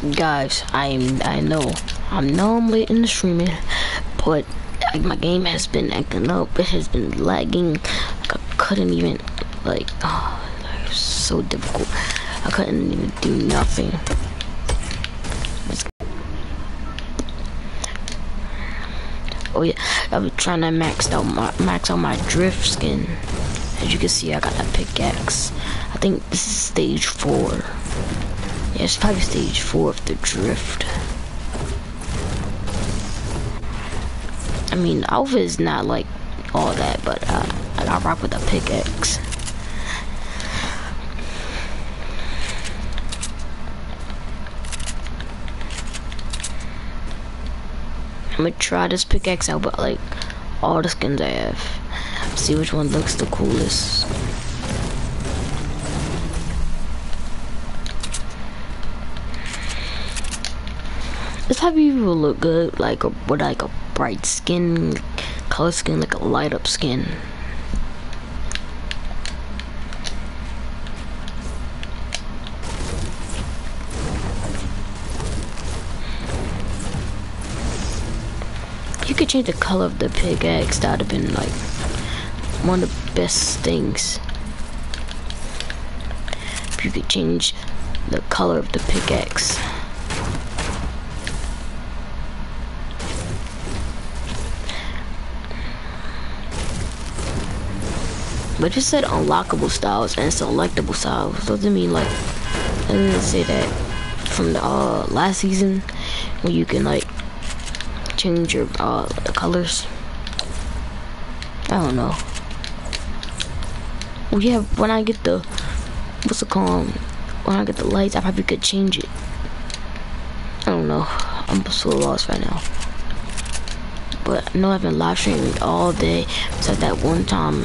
guys, I know I know I'm late in the streaming, but my game has been acting up. It has been lagging. Like, I couldn't even like oh, so difficult. I couldn't even do nothing. Oh yeah, I was trying to max out my max out my drift skin. As you can see, I got that pickaxe. I think this is stage four. Yeah, it's probably stage four of the drift. I mean, outfit is not like all that, but uh, I got rock with a pickaxe. I'm gonna try this pickaxe out, but like all the skins I have. See which one looks the coolest. This type of people look good, like a with like a bright skin, color skin, like a light up skin. You could change the color of the pickaxe. That'd have been like one of the best things. If you could change the color of the pickaxe. But it said unlockable styles and selectable styles. Doesn't mean like it didn't say that from the uh, last season when you can like change your uh, colors. I don't know. Well, yeah, when I get the what's it called? When I get the lights, I probably could change it. I don't know. I'm so lost right now. But I know I've been live streaming all day. Except that one time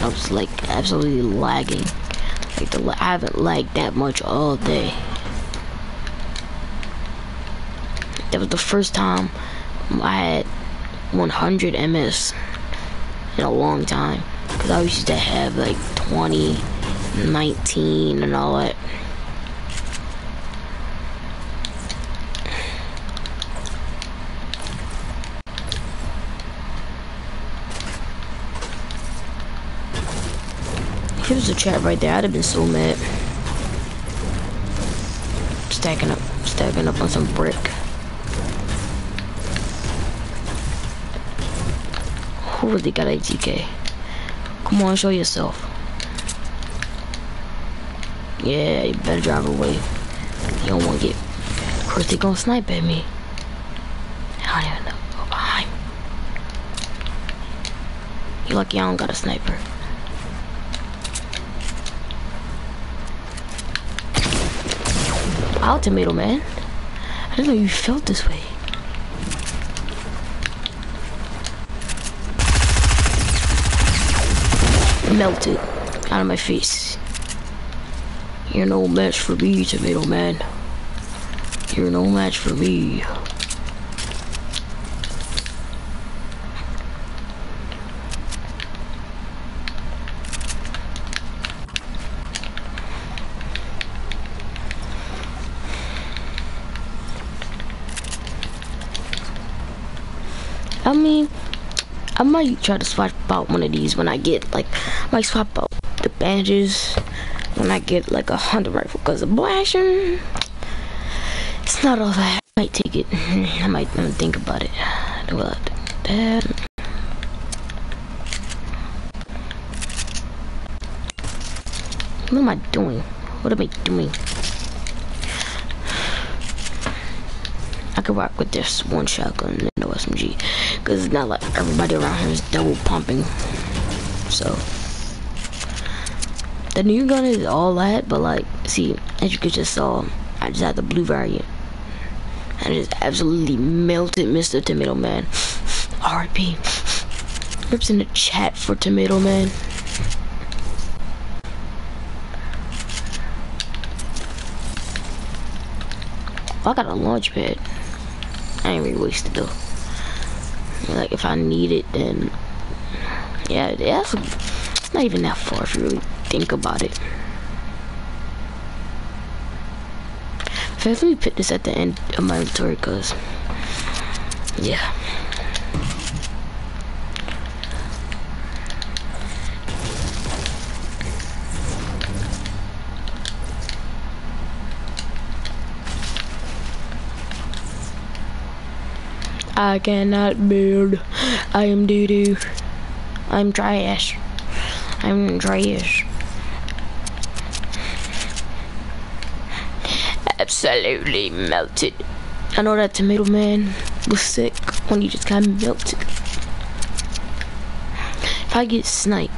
I was like absolutely lagging. Like the I haven't lagged that much all day. That was the first time I had 100 MS in a long time. Cause I used to have like 20, 19 and all that. If it was a chat right there, I'd have been so mad. Stacking up, stacking up on some brick. Who really got ATK? Come on, show yourself. Yeah, you better drive away. You don't want to get... Of course, they gonna snipe at me. I don't even know. Go behind. You lucky I don't got a sniper. Out, tomato man. I didn't know you felt this way. Melted out of my face. You're no match for me, tomato man. You're no match for me. I mean, I might try to swap out one of these when I get like, I might swap out the bandages when I get like a hunter rifle because the blasting, it's not all that. I might take it. I might think about it. Do that. What am I doing? What am I doing? I could rock with this one shotgun and no SMG. Because it's not like everybody around here is double pumping. So. The new gun is all that, but like, see, as you could just saw, I just had the blue variant. And it just absolutely melted Mr. Tomato Man. RIP. Rips in the chat for Tomato Man. I got a launch pad. I ain't really wasted though. Like if I need it, then yeah, that's it's not even that far if you really think about it. Me put this at the end of my inventory, cause yeah. I cannot build. I am doo doo. I'm trash. I'm trash. Absolutely melted. I know that tomato man was sick when he just got melted. If I get sniped,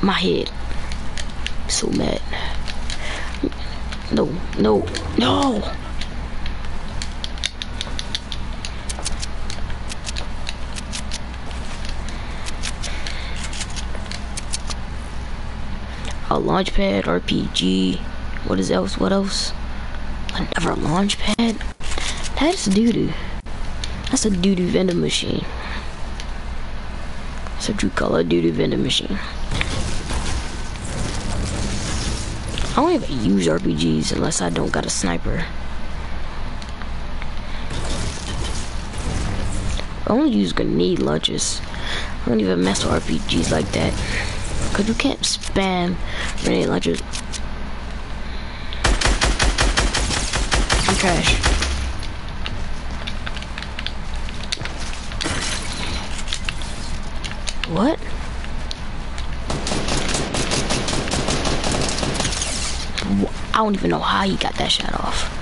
my head, so mad. No, no, no. A launch pad RPG. What is else? What else? Another launch pad? That's doo-doo. That's a doo-doo vending machine. That's what you call a doo-doo vending machine. I don't even use RPGs unless I don't got a sniper. I only use grenade launchers. I don't even mess with RPGs like that. Cause you can't spam grenade launchers. I'm trash. What? I don't even know how he got that shot off.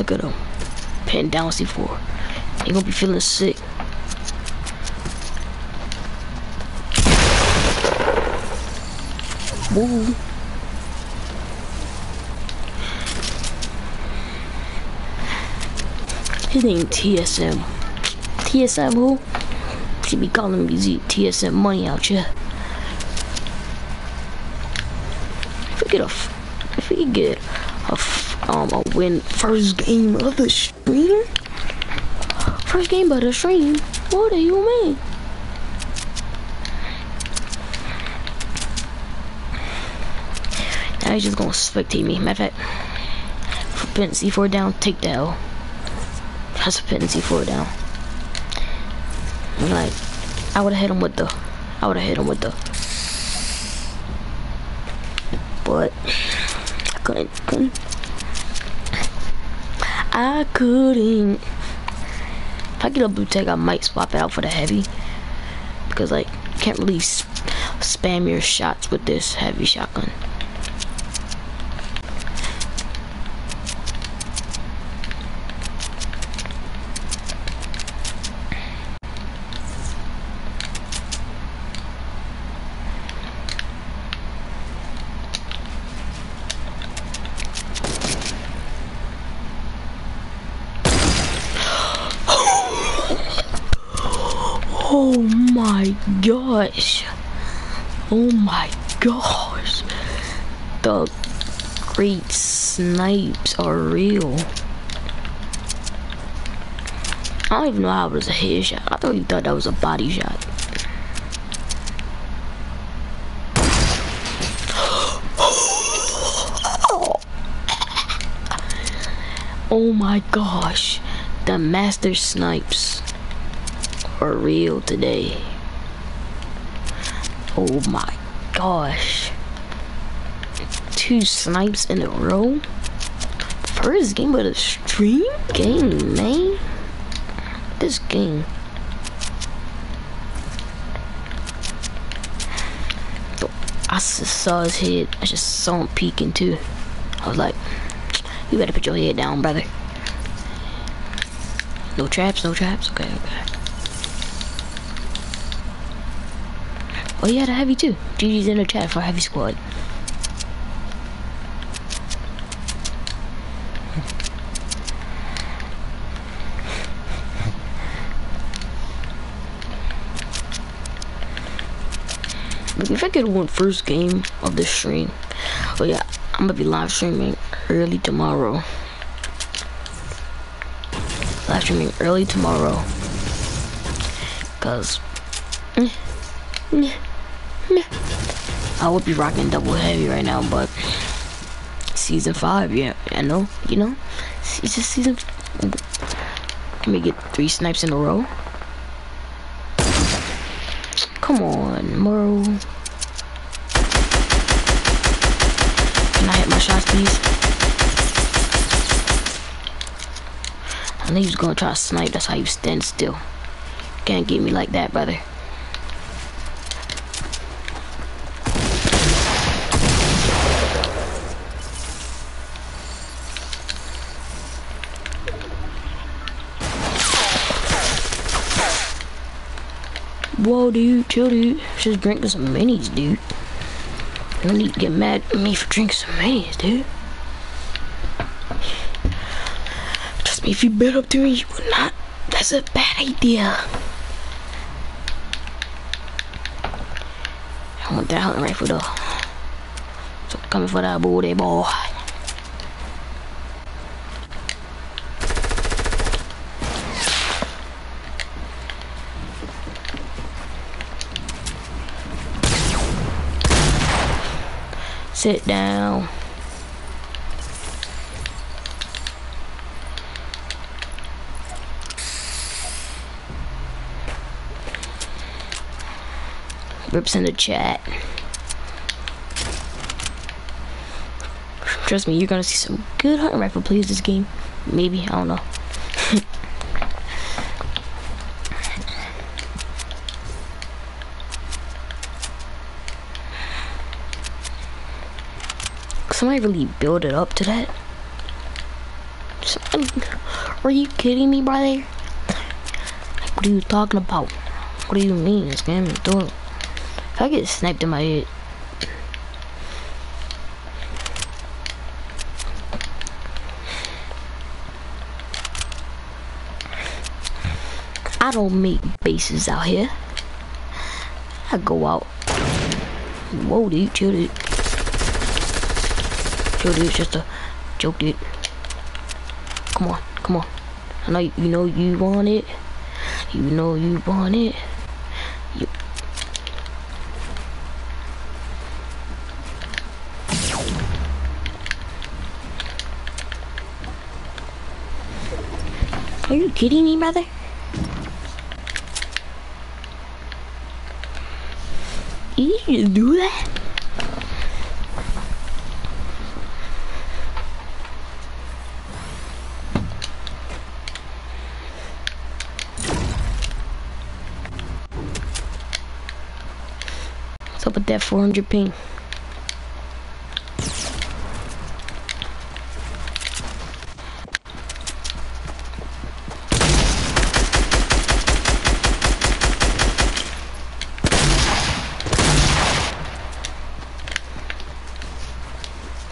Look at him. Pin down C4. He gonna be feeling sick. Woo. His name TSM. TSM who? Should be calling me Z TSM money out here. If we get a, if we get a, um, a win first game of the stream, first game of the stream. What do you mean? Now he's just gonna spectate me. Matter of fact, putting C4 down, take the L. That's putting C4 down. I'm like, I would have hit him with the, I would have hit him with the, but I couldn't, couldn't. I couldn't. If I get a blue tag, I might swap it out for the heavy. Because, like, can't really sp spam your shots with this heavy shotgun. Oh my gosh. Oh my gosh. The great snipes are real. I don't even know how it was a headshot. I thought you thought that was a body shot. Oh my gosh. The master snipes are real today. Oh my gosh. Two snipes in a row? First game of the stream game, man. This game. I just saw his head. I just saw him peeking too. I was like, you better put your head down, brother. No traps, no traps. Okay, okay. Oh, you had a heavy too. GG's in the chat for heavy squad. if I get first game of the stream, oh yeah, I'm gonna be live streaming early tomorrow. live streaming early tomorrow. Cause eh, eh. I would be rocking double heavy right now, but season five, yeah, I know, you know, it's just season. Let me get three snipes in a row. Come on, Moro. Can I hit my shots, please? I knew he was gonna try to snipe. That's how you stand still. Can't get me like that, brother. Dude, chill, dude. Just drinking some minis, dude. Don't need to get mad at me for drinking some minis, dude. Trust me, if you build up to me, you would not. That's a bad idea. I want that hunting rifle, though. So coming for that booty, boy. Sit down. Rips in the chat. Trust me, you're gonna see some good hunting rifle plays this game. Maybe, I don't know. Somebody really build it up to that? are you kidding me, brother? What are you talking about? What do you mean? This game is doing. If I get sniped in my head. I don't make bases out here. I go out. Whoa, dude, chill, dude. Yo, dude, just a joke, dude. Come on, come on. I know you, you know you want it. You know you want it. You. Are you kidding me, brother? You do that? That 400 ping?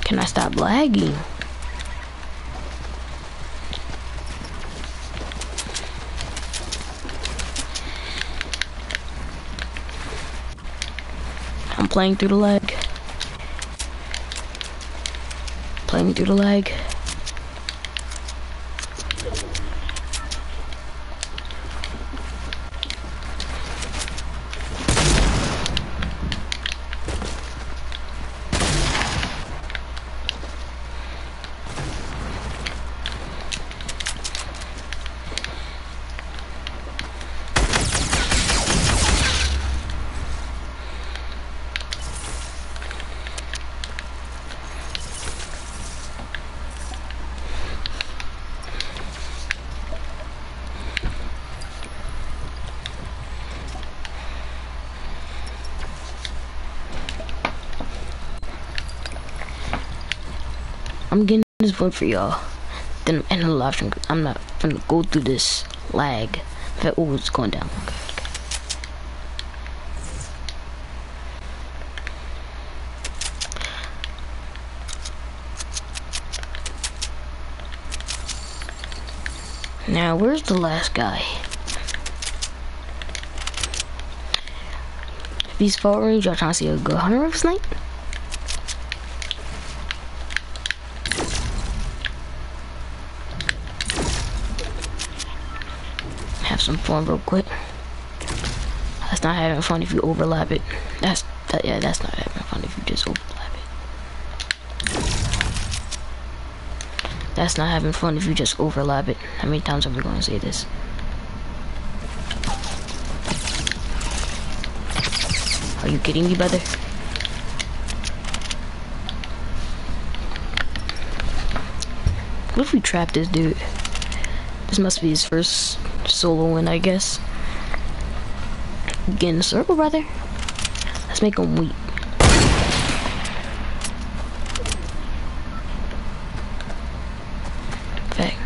Can I stop lagging? Playing through the leg. Playing through the leg. This one for y'all. Then I'm in the live stream. I'm not gonna go through this lag. That oh, it's going down. Okay. Now, where's the last guy? These followers, y'all trying to see a good hunter of snipe? Fun real quick. That's not having fun if you overlap it. That's that yeah, that's not having fun if you just overlap it. That's not having fun if you just overlap it. How many times are we gonna say this? Are you kidding me, brother? What if we trap this dude? This must be his first solo win, I guess. Get in the circle, brother. Let's make him weep. Fact.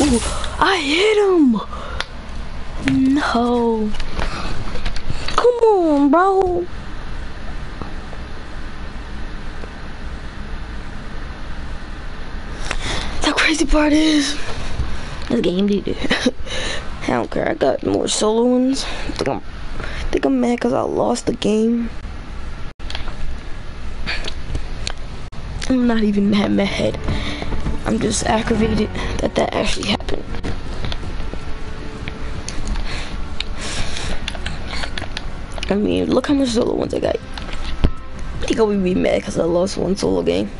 Ooh, I hit him. No. Come on, bro. The crazy part is, this game it. I don't care. I got more solo ones. I think I'm, I think I'm mad because I lost the game. I'm not even that mad. I'm just aggravated that that actually happened. I mean, look how much solo ones I got. I think I would be mad because I lost one solo game.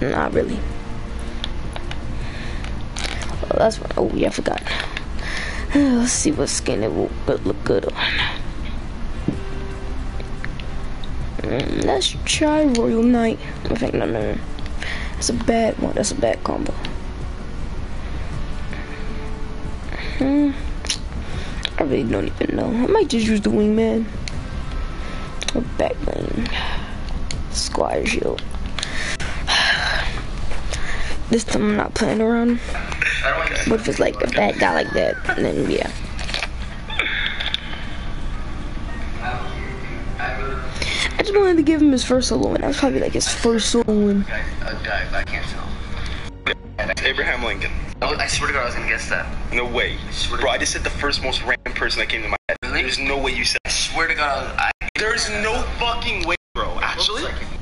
Not really. Oh, that's oh yeah, I forgot. Let's see what skin it will look good on. Mm, let's try Royal Knight. I think no, no, no. That's a bad one. That's a bad combo. Hmm. I really don't even know. I might just use the wingman. Or back bling. Squire shield. This time I'm not playing around. What if it's like a bad guy like that? Then yeah. I just wanted to give him his first solo win. That was probably like his first solo win. Abraham Lincoln. Oh, I swear to God, I was gonna guess that. No way. to Bro, I just said the first most random person that came to my head. Really? There's no way you said I swear to God, I I. There's no fucking way, bro. Actually? Looks like it.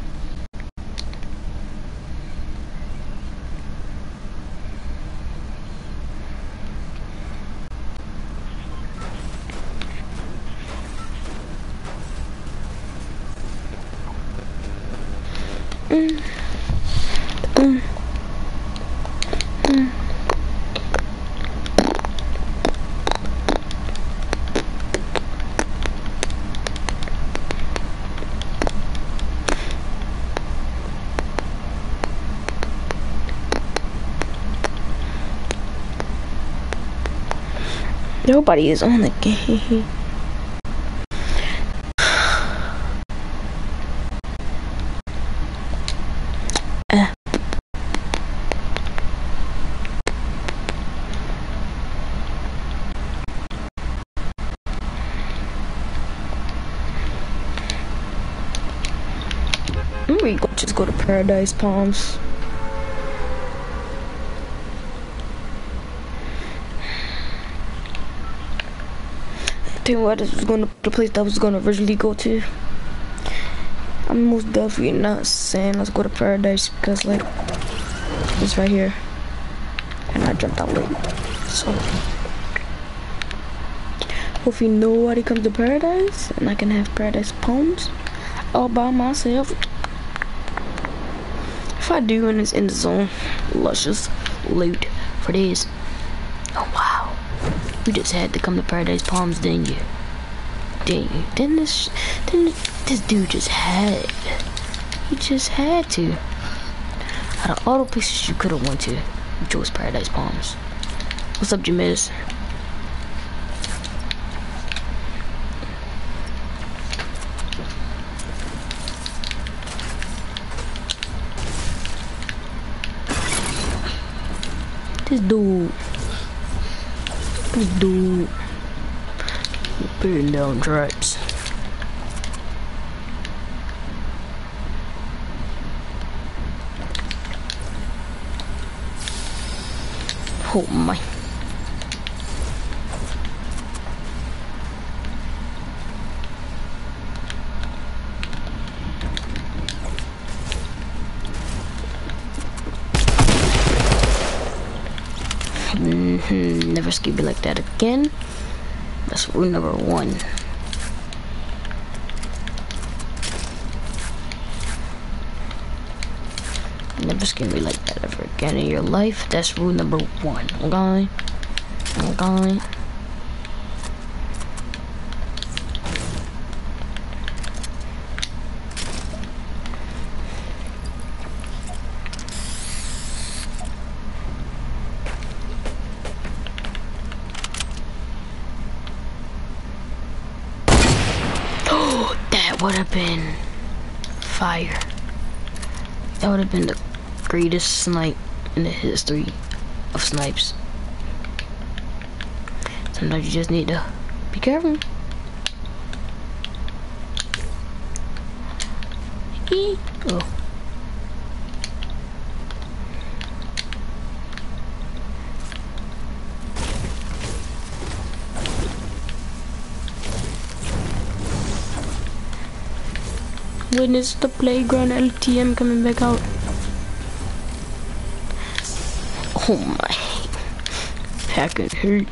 Nobody is on the game. Uh. We just go to Paradise Palms. What, this was going to the place that I was going to originally go to. I'm most definitely not saying let's go to Paradise because like it's right here, and I jumped out late. So hopefully nobody comes to Paradise, and I can have Paradise Palms all by myself. If I do, and it's in the zone, luscious loot for this. Oh wow. You just had to come to Paradise Palms, didn't you? Didn't you? Didn't this, didn't this dude just had? He just had to. Out of all the places you could have went to, you chose Paradise Palms. What's up, Jameis? This dude. This dude. Oh my. Mm-hmm. Never skip me like that again. That's rule number one. Never skip me like that ever again in your life. That's rule number one. Okay? Okay? That would have been fire. That would have been the greatest snipe in the history of snipes. Sometimes you just need to be careful. Eee. Oh. When is the playground LTM coming back out? Oh my. Hacking hurt.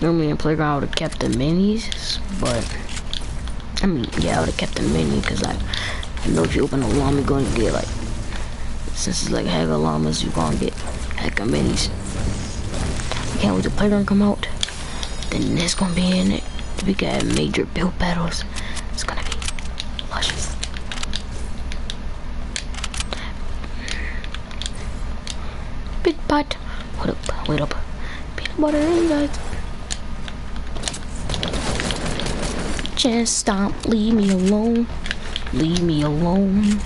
Normally in playground I would have kept the minis, but I mean yeah I would have kept the mini because I, I know if you open a llama you're gonna get like since it's like heck of llamas you're gonna get heck of minis. I can't wait till playground come out. Then this gonna be in it. We got major build battles. It's gonna be luscious. Butt. What up? Wait up. Peanut butter and guys. Just stop. Leave me alone. Leave me alone.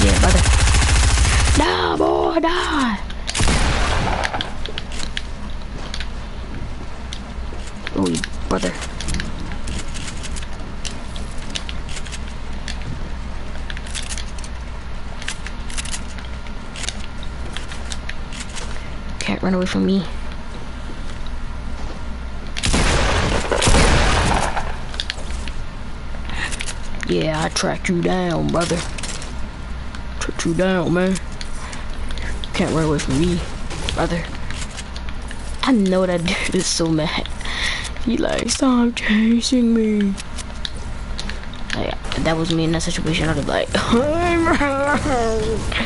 Yeah, brother. Nah, boy, die. Oh, brother. Run away from me. Yeah, I tracked you down, brother. Tracked you down, man. Can't run away from me, brother. I know that dude is so mad. He like, stop chasing me. Like, that was me in that situation, I'd be like,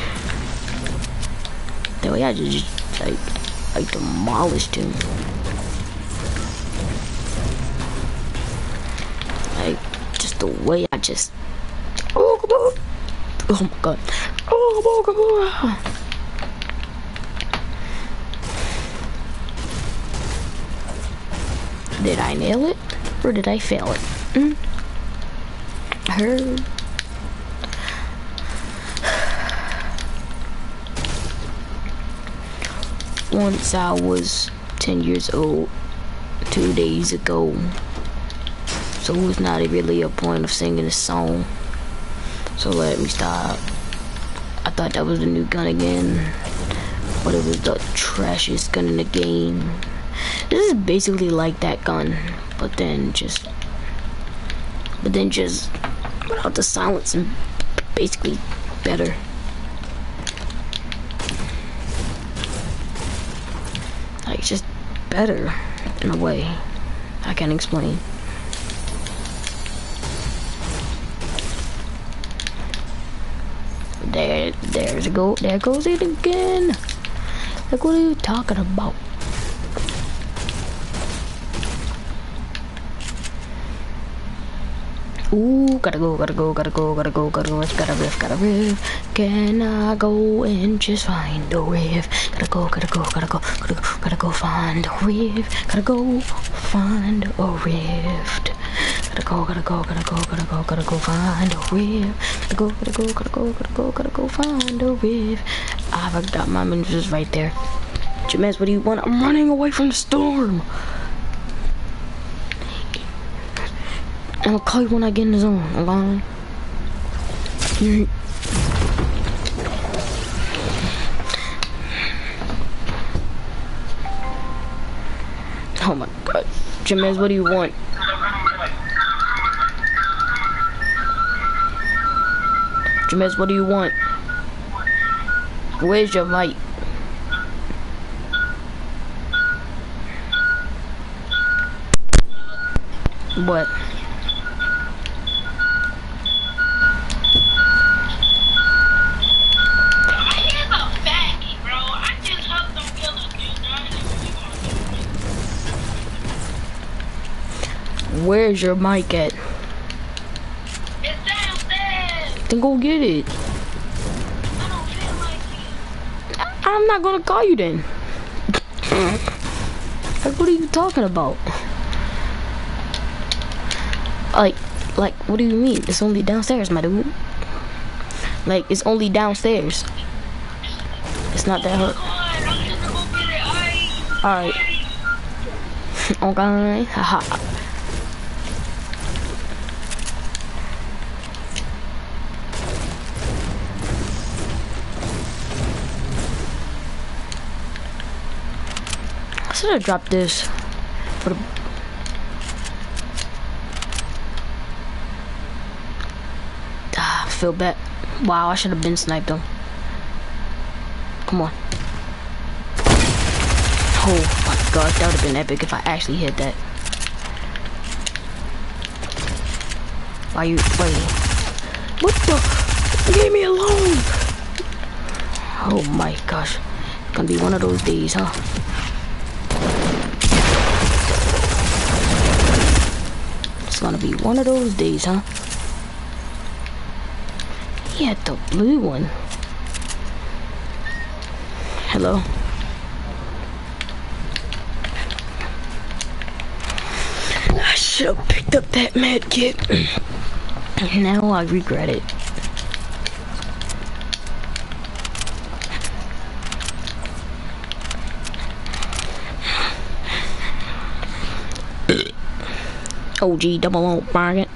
the way I just, just like, like demolished him. Like, just the way I just, oh, come on. Oh my god. Oh, come on, come on. Did I nail it? Or did I fail it? Mm. Once I was 10 years old, two days ago. So it's not really a point of singing a song. So let me stop. I thought that was the new gun again. But it was the trashiest gun in the game. This is basically like that gun, but then just, but then just without the silence and basically better. Better in a way. I can't explain. There, there's a go. There goes it again. Like, what are you talking about? Ooh, gotta go, gotta go, gotta go, gotta go, gotta go, gotta riff, gotta riff. Can I go and just find a riff? Gotta go, gotta go, gotta go, gotta go, gotta go find a riff. Gotta go find a rift. Gotta go, gotta go, gotta go, gotta go, gotta go find a riff. Gotta go, gotta go, gotta go, gotta go, gotta go find a riff. I forgot my was right there. Jamez, what do you want? I'm running away from the storm. Gonna call you when I get in the zone. I'm gone. Mm. Oh my god. Jamez, what do you want? Jamez, what do you want? Where's your mic? What? He's a faggot, bro. I just hope don't kill a dude. I don't know. Where's your mic at? It's downstairs. Then go get it. I don't feel like it. I'm not gonna call you then. like, what are you talking about? Like, like, what do you mean? It's only downstairs, my dude. Like, it's only downstairs. It's not that hard. Come on, I'm just gonna go get it. I Alright. Okay. Haha. Should have dropped this the Ah, I feel bad. Wow, I should have been sniped though. Come on. Oh my god, that would have been epic if I actually hit that. Why you wait? What the? Leave me alone! Oh my gosh. It's gonna be one of those days, huh? Gonna be one of those days, huh? He had the blue one. Hello? I should have picked up that med kit. now I regret it. OG double O bargain.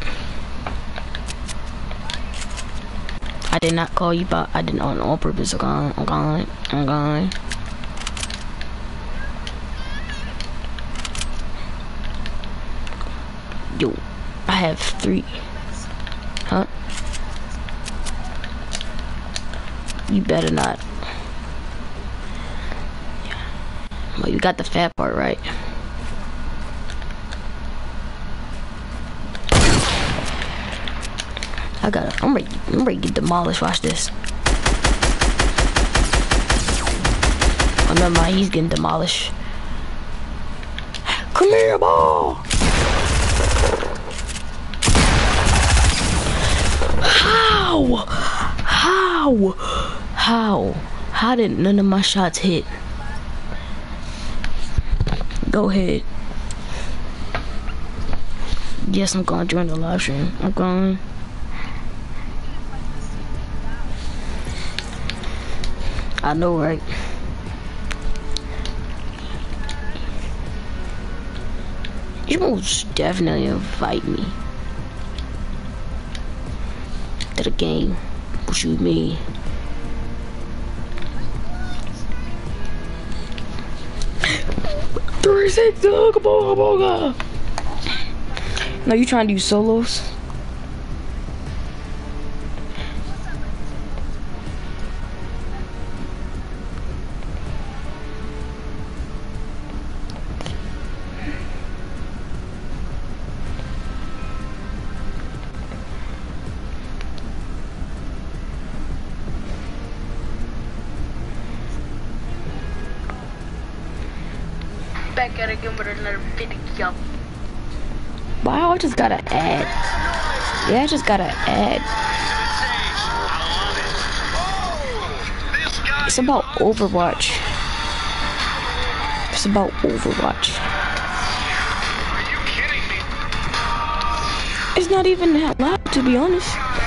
I did not call you, but I did not on all purpose. I'm gone. I'm gone. I'm gone. Yo, I have three. Huh? You better not. Well, you got the fat part right. I got. I'm ready. I'm ready to get demolished. Watch this. Oh, never mind. He's getting demolished. Come here, ball. How? How? How? How did none of my shots hit? Go ahead. Yes, I'm going to join the live stream. I'm going. I know, right? You most definitely invite me to the game. What you mean? Three six boga boga boga. No, you trying to do solos? With another video. Wow, I just gotta add. Yeah, I just gotta add. It's about Overwatch. It's about Overwatch. It's not even that loud, to be honest.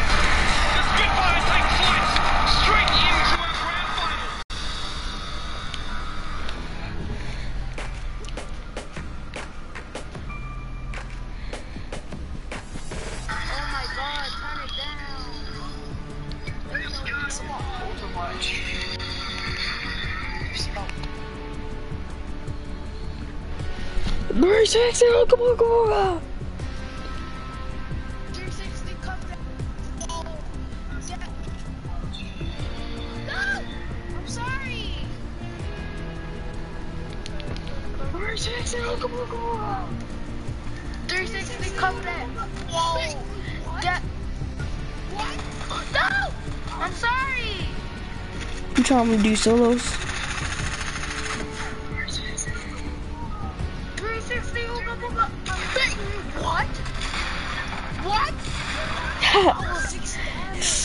On, come on. 360 come back. No! I'm sorry. Come on, come on. 360 come back. Whoa. That. What? No! I'm sorry. I'm trying to do solos.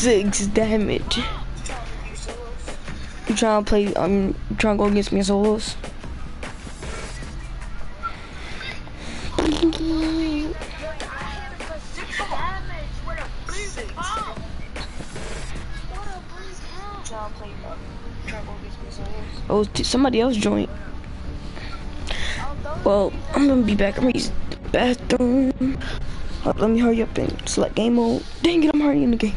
Six damage. You trying to play, I'm bomb. Trying to go against me solos. Oh, somebody else joined. Well, I'm gonna be back. I'm gonna use the bathroom. Let me hurry up and select game mode. Dang it, I'm already in the game.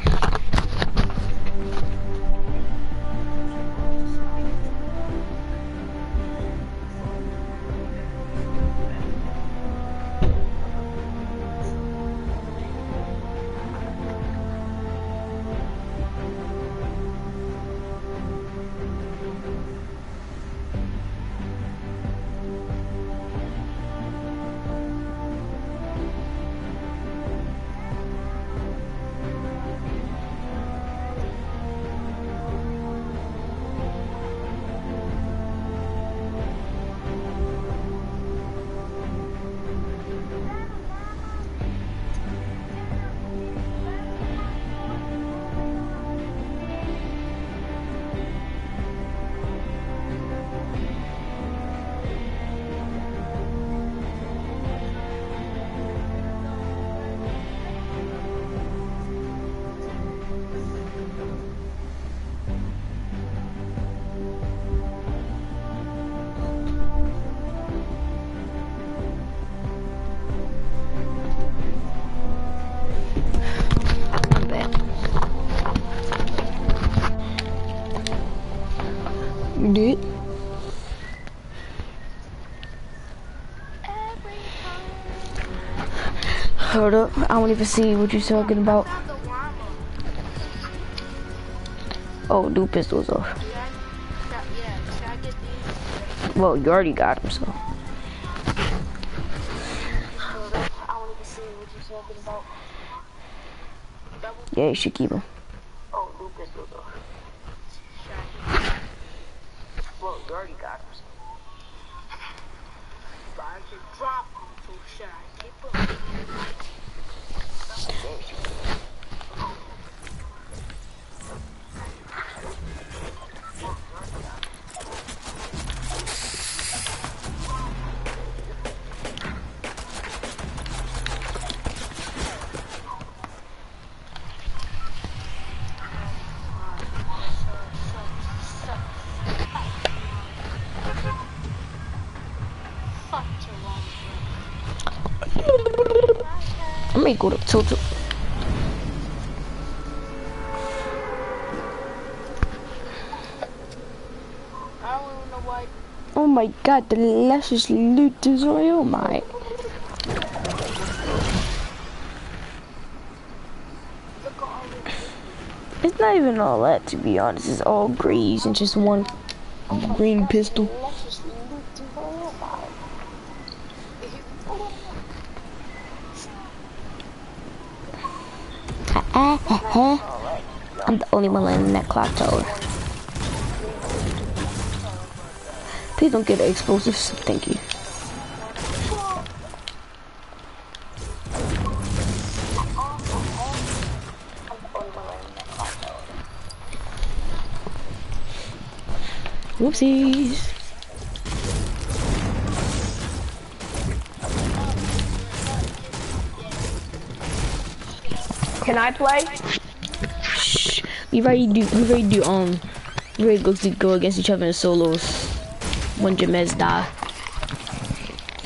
Hold up. I don't even see what you're talking about. Oh, do pistols off. Well, you already got them, so. Yeah, you should keep them. Oh my god, the luscious loot is oh my. All this. It's not even all that, to be honest. It's all grease and just one green pistol. Let's just loot the whole vibe. I'm the only one landing that clock tower. Please don't get explosives. Thank you. Whoopsies. Can I play? Shh. We ready do, we ready do, um, we ready go, to go against each other in solos when Jamez die.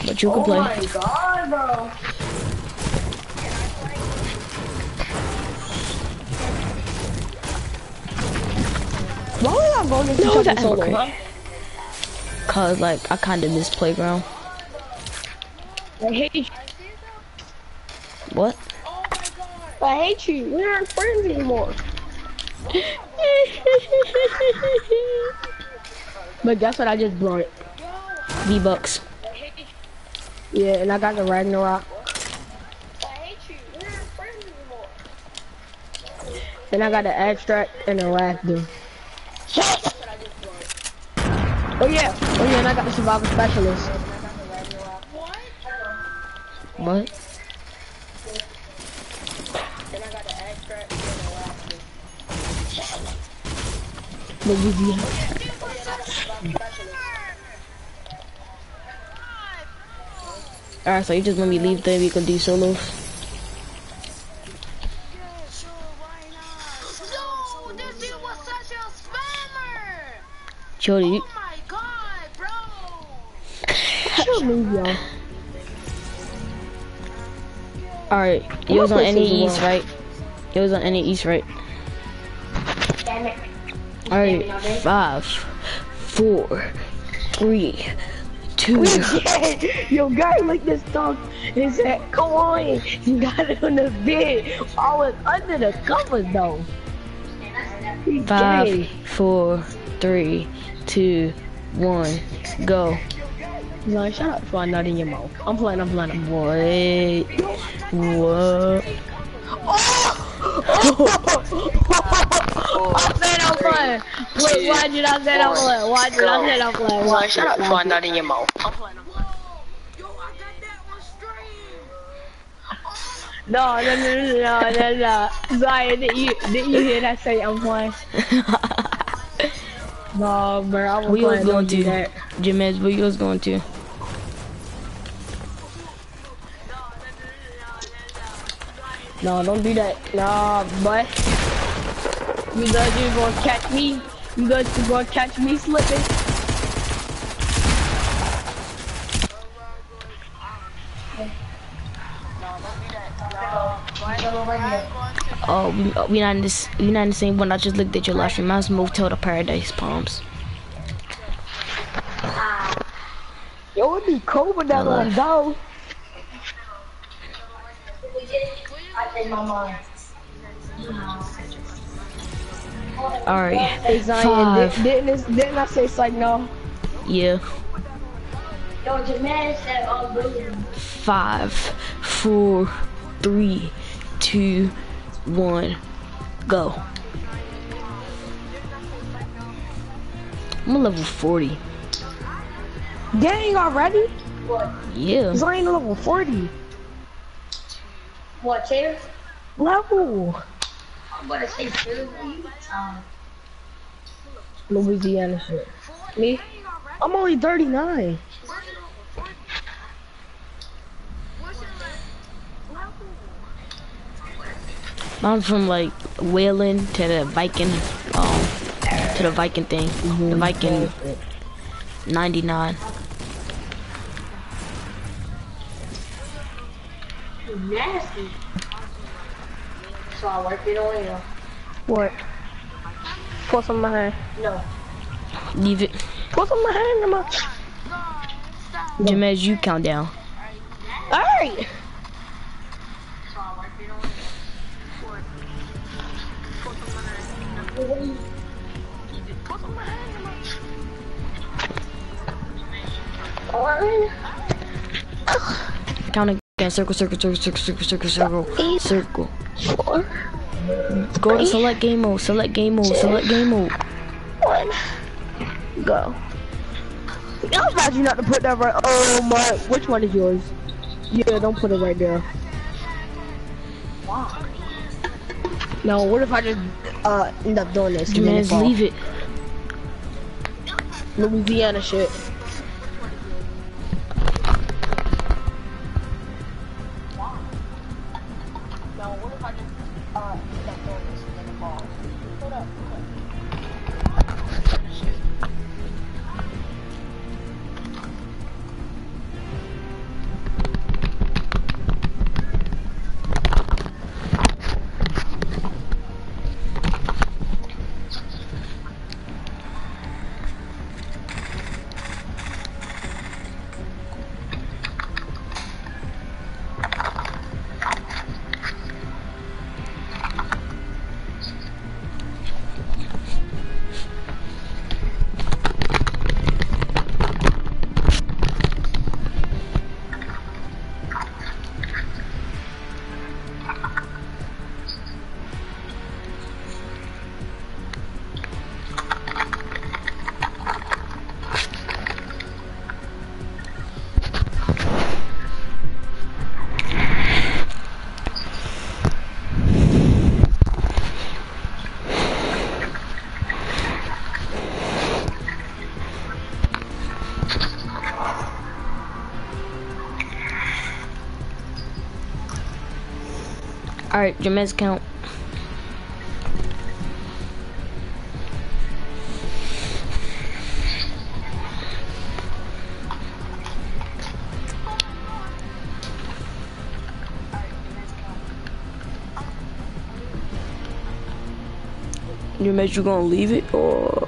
But you can play. Oh my god, bro. Why would I go against No, each other that- solo, huh? Cause like, I kinda miss playground. I hate you. What? Oh I hate you. We aren't friends anymore. But guess what I just brought? V Bucks. Yeah, and I got the Ragnarok. Then I got the extract and the Raptor. Oh yeah, oh yeah, and I got the survival specialist. What? Louisiana. Alright, so you just let me leave there, we can do solos. Yo, this dude was such a spammer! Jody, Oh my god, bro! Leave y'all. alright, it was on NA East, right? It was on NA East, right? Alright, five, four, three, two. Yo, guy like this dog. He said, come on, you got it on the bed. I was under the covers though. He Five, gay. four, three, two, one, go. He's like, shut up before I nut in your mouth. I'm playing, I'm playing. I'm What? What? I said I'm playing. Wait, why did I say I'm playing? Why did I say I'm playing? Why? Shut up I nut in your mouth. I'm playing, I'm playing. Yo, I got that on stream! No, no, no, no, no, no, no. Zyon, did you, did you hear that say I'm playing? No, bro, I was we was going to. that. Jimenez, we was going to. No, don't do that. Nah, but you guys are gonna catch me. You guys are gonna catch me slipping. Oh, we, uh, we not in this. We not in the same one. I just looked at your live stream. Mine's Motel to the Paradise Palms. Yo, it'd be cool with that Hello. one go. All right, Hey Zyon, Five. did, didn't, this, didn't I say psych no? yeah. Yo, Jamal said all good. Five, four, three, two, one, go. I'm a level 40. Dang already? Yeah. Zyon level 40. What, chair? Level. I'm gonna say two. Um, Louisiana shit. Me? I'm only 39. I'm from like Wailing to the Viking, um, to the Viking thing. The Viking 99. nasty. So I work it on you. What? Put some in my hand. No. Leave it. Put some in my hand. in my- Jimez, you count down. Alright. So I work Alright. Count again. Circle, circle, circle, circle, circle, circle, circle, circle. Four. Go to select game mode. Select game mode. Select game mode. One. Go. I was about you not to put that right. Oh my. Which one is yours? Yeah, don't put it right there. No, what if I just uh end up doing this? then it leave it. Louisiana shit. Alright, Jamez count. Jamez, you gonna leave it or?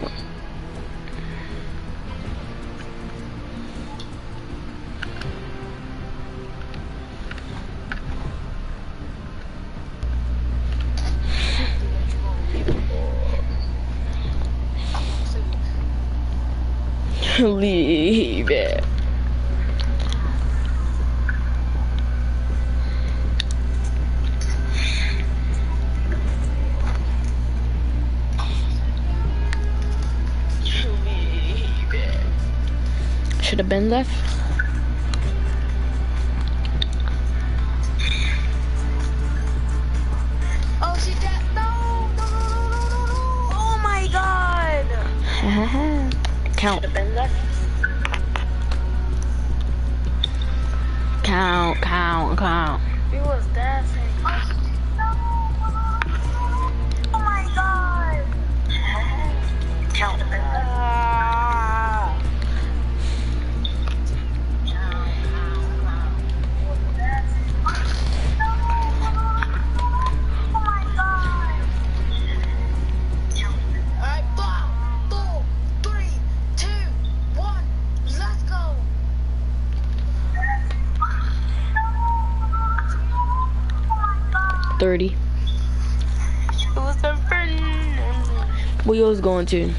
Zyon?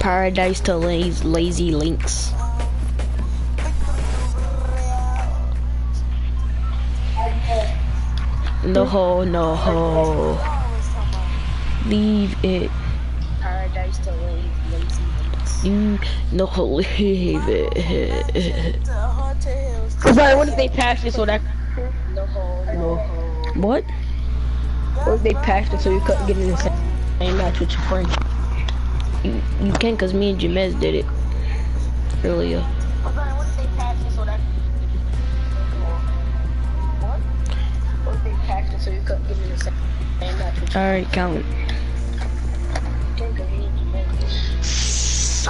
Paradise to lazy, lazy links. No ho, no ho. Leave it. Paradise to lazy, lazy links. You no leave it. The Cause like, what if they patched it so that No hole, no hole. What? what if they patched it so you couldn't get in the same, same match with your friend? You, you can cause me and Jamez did it earlier. What if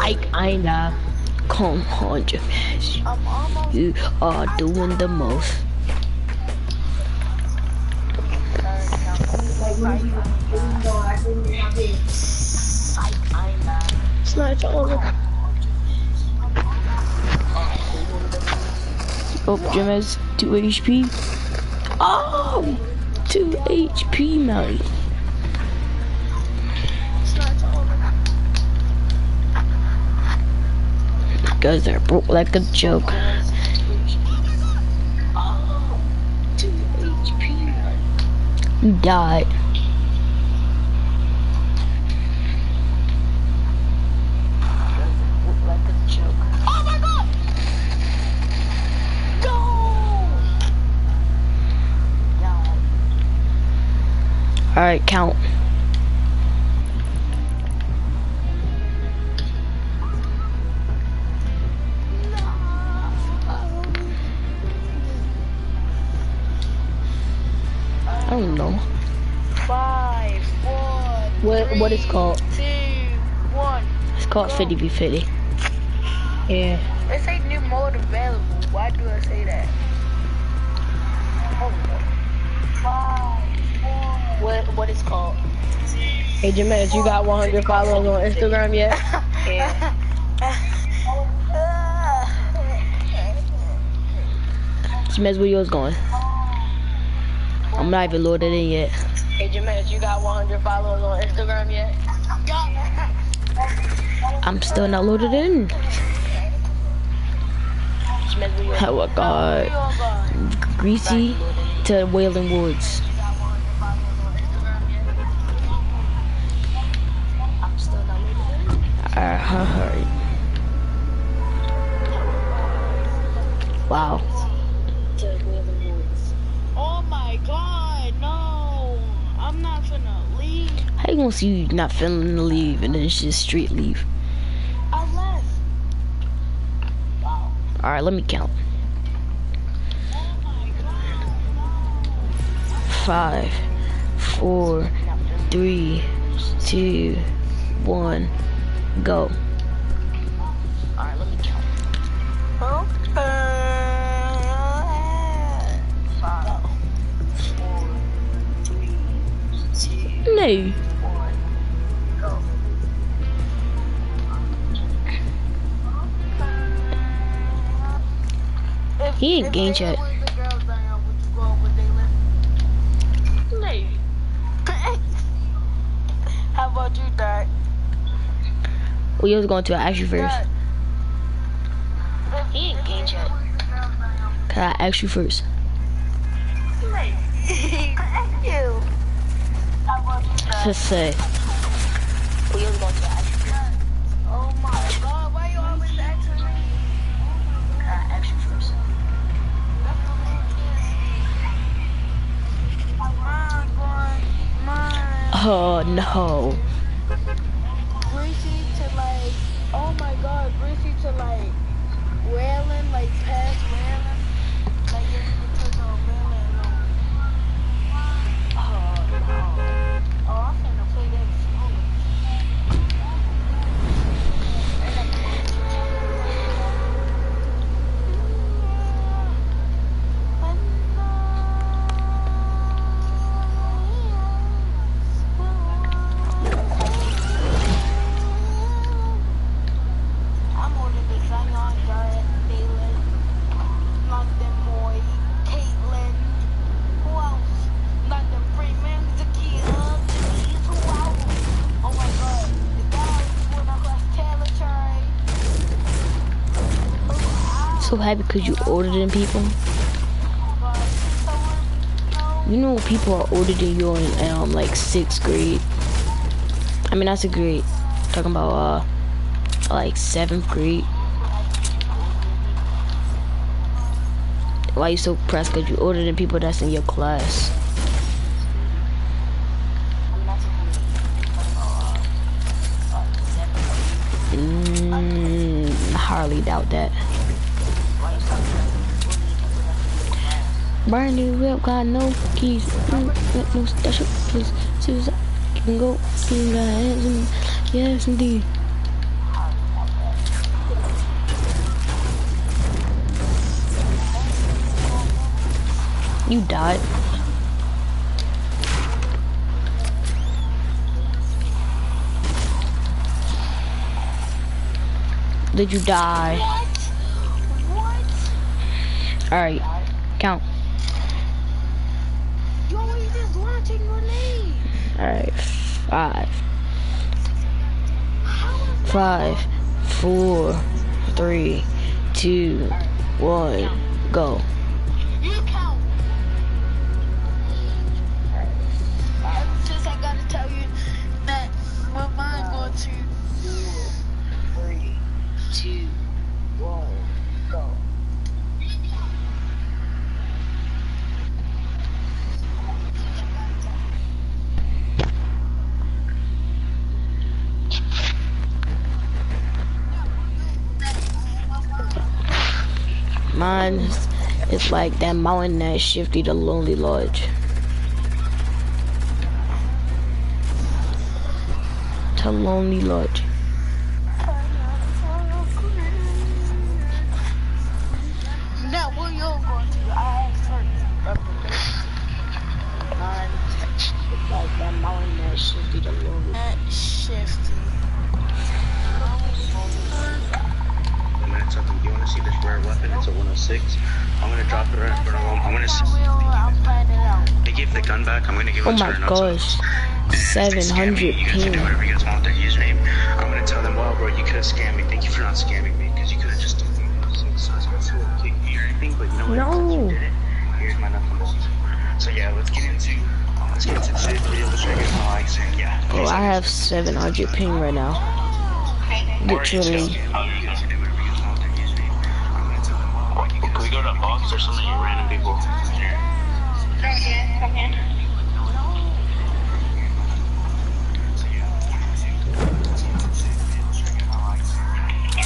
Psych, I know. Come on, Jamez. I'm. You are doing the most. It's not. Oh, Jamez, 2 HP. Oh! 2 HP, man. Guys are broke like a joke. Oh god! Alright, count. What it's called? two, one. It's called 50 v 50. Yeah. It say new mode available. Why do I say that? Five, What what it's called? Hey Jamez, you got 100 followers on Instagram yet? Yeah. Jamez, where yours going? I'm not even loaded in yet. Hey Jamez, you got 100 followers on Instagram yet? I'm still not loaded in. Jamez, where you? Oh my god. Greasy to Wailing Woods. I'm still not loaded in. Alright. Wow. To Wailing Woods. Oh my god, no. How you gonna see you not feeling the leave and then it's just street leave? I left. All right, let me count. Five, four, three, two, one, go. All right, let me count. Five, four, three, two, No. He ain't gained yet. How about you, Dad? We was going to ask you first. He ain't gained yet. Can I ask you first? you. How about you, Dad? To say. We was going to ask you first. Oh my god, why you always asking me? Can I ask you first? Mine, boy. Mine. Oh no. To like, oh my god, to like, railing, like past Happy because you're older than people. You know people are older than you in um like sixth grade. I mean that's a grade. Talking about uh like seventh grade. Why you so pressed? Cause you're older than people that's in your class. Mm, hardly doubt that. Brand new whip, got no keys, no, no, no special place. Suicide can go, can in, yes indeed. You died. Did you die? What? Alright, count. Yo, he's just launching grenades. Alright, five. Five, four, three, two, one, go. Like that mountain that shifty the lonely lodge. To lonely lodge. 700 me, You guys can do ping. I'm gonna tell them, well, bro, you could have scammed me. Thank you for not scamming me, because you could have just gonna say, kick me or anything, but you know what? No. Here's my knuckles. So yeah, let's get into let's get into video. Let's try to get my likes and yeah. Oh, I have 700 ping right now. Literally. Can we go to box or something? Random people.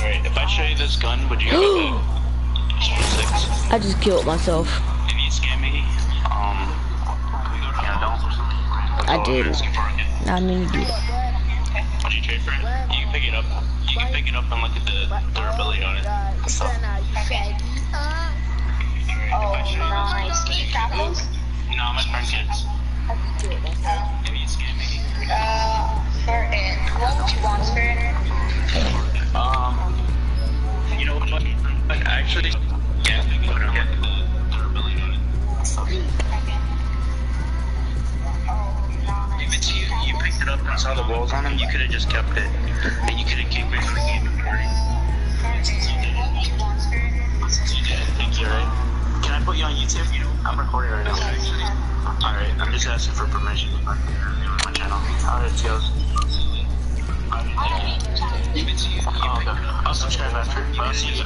If I show you this gun, would you give it? I just killed myself. If you scam me, um, yeah, don't. I Oh, did. you're asking for it. I mean, you did. Would you trade for it? You can pick it up. You can pick it up and look at the durability on it. So, if I Nice. Do you have those? No, my friend kids. If you scam me, Uh, Spartan. What would you want, Spartan? Um, you know what? But actually, yeah, but it. If it's you, you picked it up and saw the walls on them, you could have just kept it, and you could have kicked me from the game before. Since you did it, since you did it, thank you, right? Can I put you on YouTube? I'm recording right now. Alright, I'm just asking for permission on my channel. Alright, it goes. I'll subscribe after. I'll see you.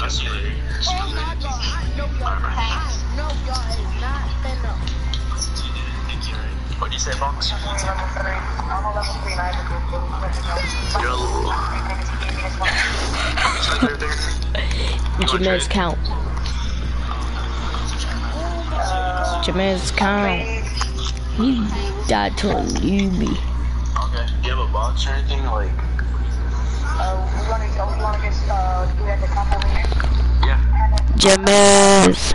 What do you say? You're a. Count. Jameez count. He died to a newbie. Okay. Do you have a box or anything? Like, yeah. Jameez.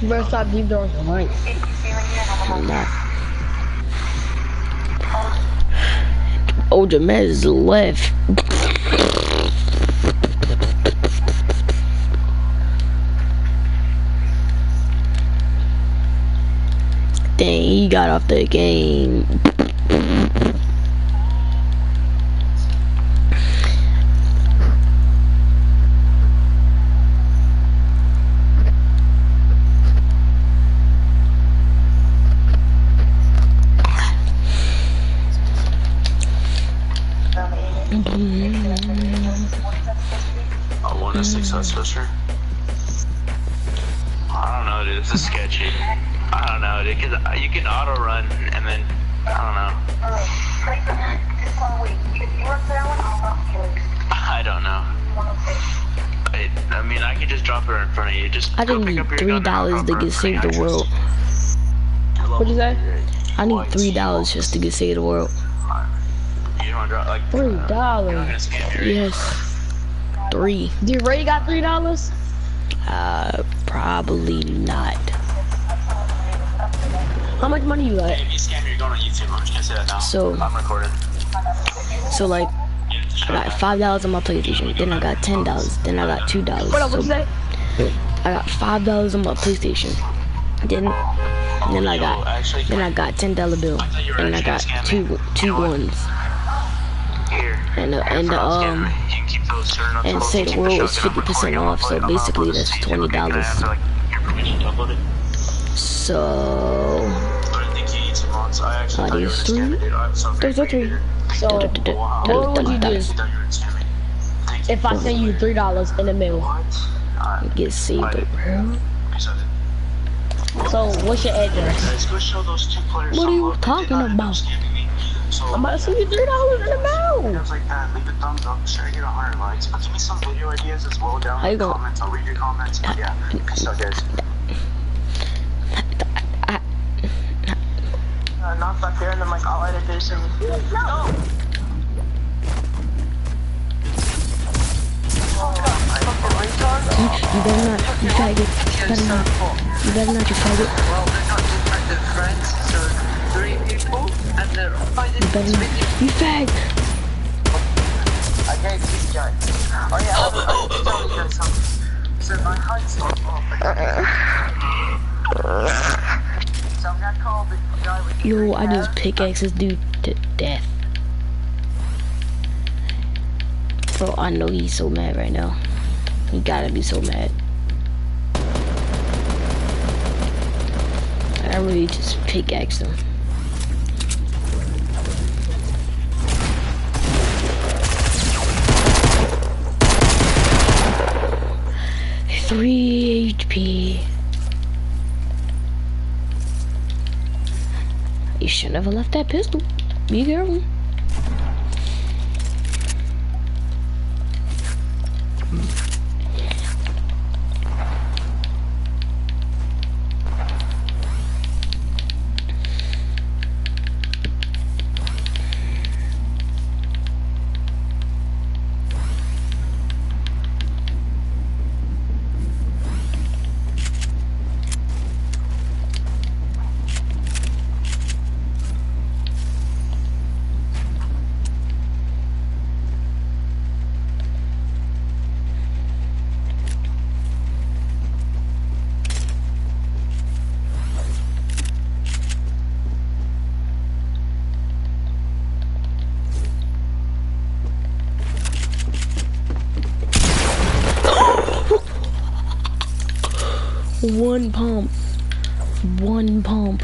You better stop deep throwing the mic. Oh, Jameez left. Dang, he got off the game. Three gun and I'll dollars drop to get save the world. What'd you say? I need three dollars just to get save the world. You don't wanna drop like Three dollars. gonna scam? Yes, three. Do you really got three dollars? Uh, probably not. How much money you got? If you scam me, you're going on YouTube. I'm just gonna say that now. So- I'm recording. So like, I got five dollars on my PlayStation. Then I got ten dollars. Then I got two dollars. What up? What you So say? I got five dollars on my PlayStation. Then, then I got, then I got ten dollar bill, and I got two two ones. And the and the um You can keep those certain and say the world show is 50% off, so basically that's to YouTube, okay? Can I have, $20. like, your permission to upload it? so But I think you need some mods. I actually Are thought you were these gonna scam me, three? dude. I'm so What would you do? I thought you were gonna scam me. Thank you. if I send you three dollars in the mail, Get saved the world. I said it. so what's your address? Guys, go show those two players What are you talking did not end up about? So, I'm about to send you three dollars in the mail. like that, leave a thumbs up, share, get a hundred likes. But give me some video ideas as well down in the comments. I'll read your comments. But yeah, peace out, guys. Uh, not back there, and then like I'll edit this and. No! You better not, you faggot. You better not, you better not, you faggot. Well, they're not infected friends, so three people, and they're You better not, you fag. I gave you guys. Oh yeah, I was, I was telling you something. So my height's not off. So I'm gonna call the guy with Yo, I just pickaxe this dude to death. Bro, I know he's so mad right now. He gotta be so mad. I really just pickaxe him. Three HP. You should never have left that pistol. Be careful. One pump. One pump.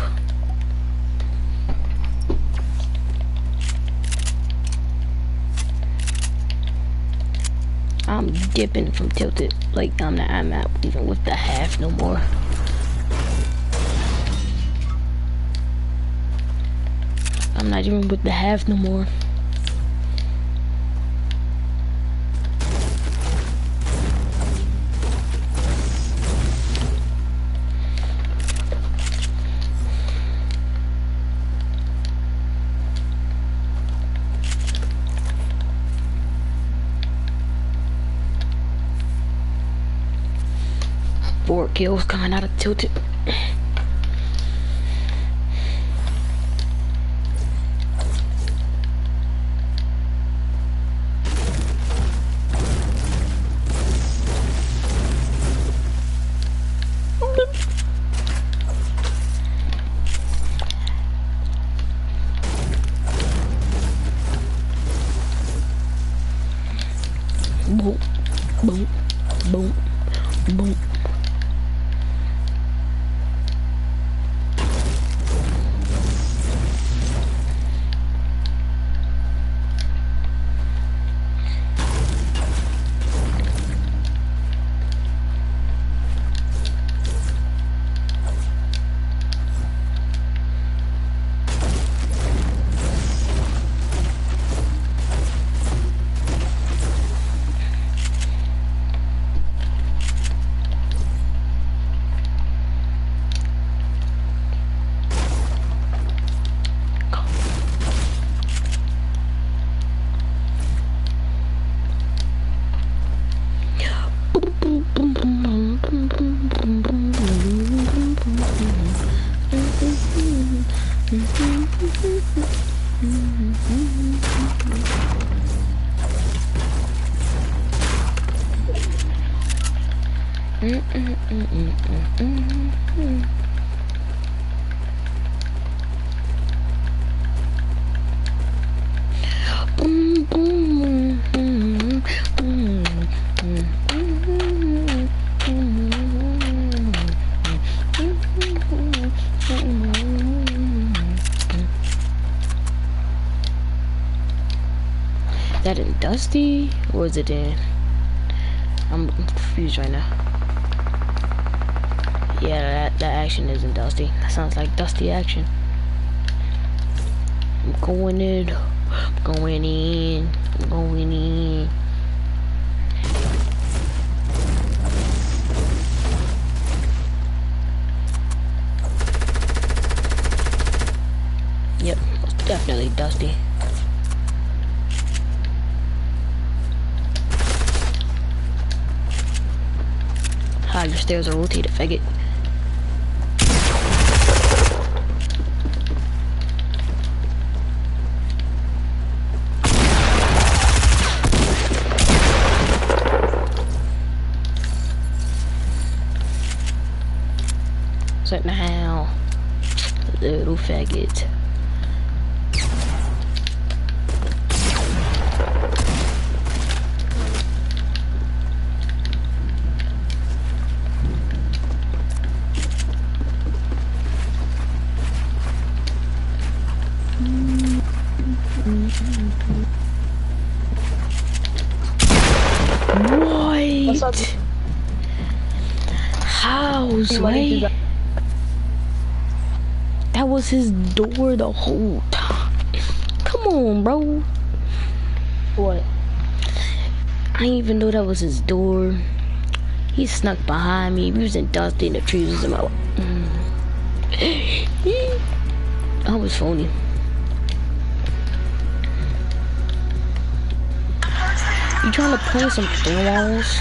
I'm dipping from tilted. Like I'm not I'm not even with the half no more. I'm not even with the half no more. Four kills coming out of tilted. Is it in? I'm confused right now. Yeah, that that action isn't Dusty. That sounds like Dusty action. I'm going in. I'm going in. I'm going in. Ah, your stairs are rotated, faggot. What? How, What did you Sway? do? That was his door the whole time. Come on, bro. What? I didn't even know that was his door. He snuck behind me. We was in dusty the trees. Was in my. Mm. I was phony. You trying to play some thin walls?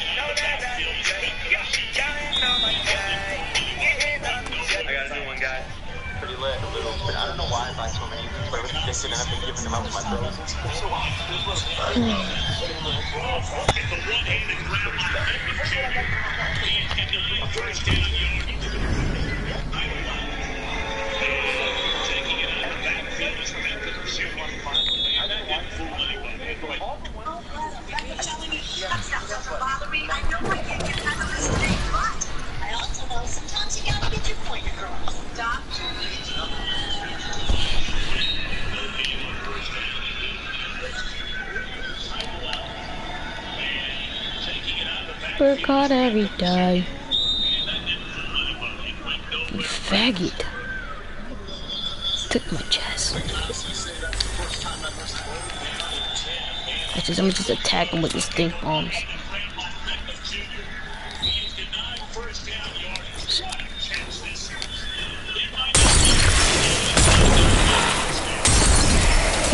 find so many, but they said I've been giving them out to my bros. I know I of but I also know sometimes you gotta get your point across. Work hard every day. You faggot. Took my chest. I just, I'm just attack him with the stink bombs.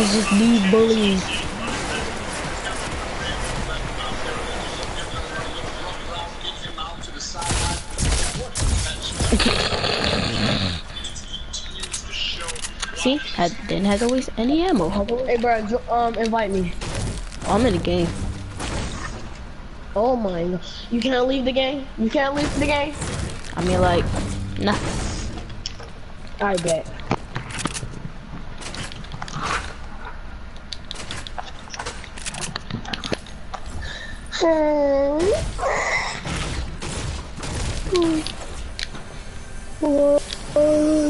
It's just these bullies. See, I didn't have to waste any ammo. Hey, bro, um, invite me. I'm in the game. Oh my god. You can't leave the game? You can't leave the game? I mean, like, nah. I bet. Oh,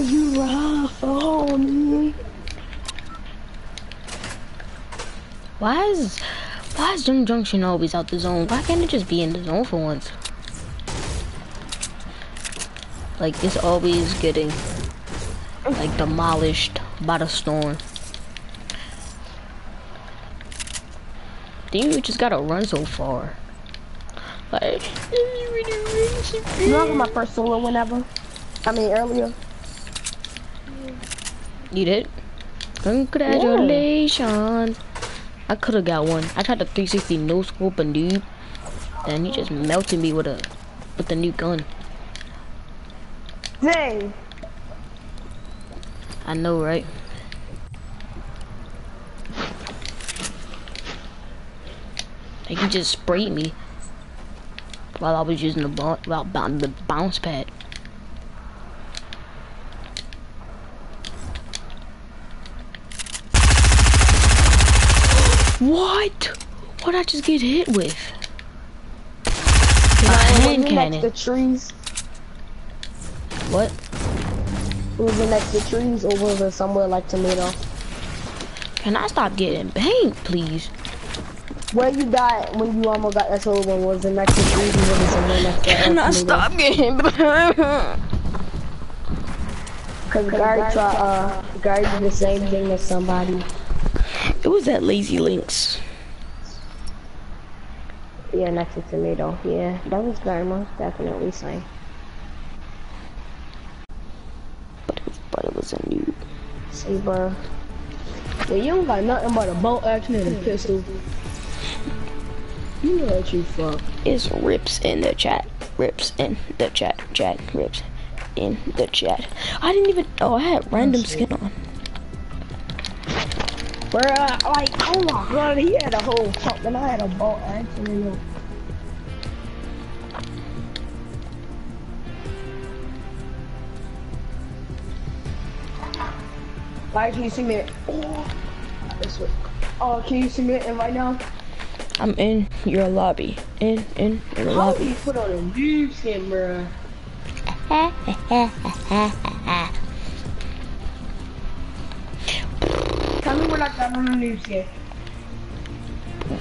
you on. Why is, why is Junk Junction always out the zone? Why can't it just be in the zone for once? Like, it's always getting, like, demolished by the storm. You just gotta run so far. Like, You know, my first solo whenever. I mean, earlier. You did? Congratulations. I could have got one. I tried the 360 no scope a dude. Then he just melted me with a with the new gun. Dang. I know, right? Like he just sprayed me while I was using the the bounce pad. What? What I just get hit with? A hand Was it next cannon. to trees? What? Was it next to trees or was it somewhere like tomato? Can I stop getting banged, please? Where you got when you almost got that solo one was the next to or was it next to stop getting? Cause Gary tried, uh, Gary did the same thing as somebody. It was that lazy links. Yeah, next to tomato. Yeah, that was Gary most definitely same. But it, but it was a new. See, bro. Yeah, you don't got nothing but a bolt action and a pistol. You know that you fuck. It's rips in the chat. Rips in the chat. Chat. Rips in the chat. I didn't even. Oh, I had random skin on. Bruh, like, oh my god, he had a whole pump and I had a ball actually. Like, can you see me? Oh, this way. Oh, can you see me in right now? I'm in your lobby. In in your How lobby. do you put on a noob skin, bruh? Tell me when I got on a noob skin.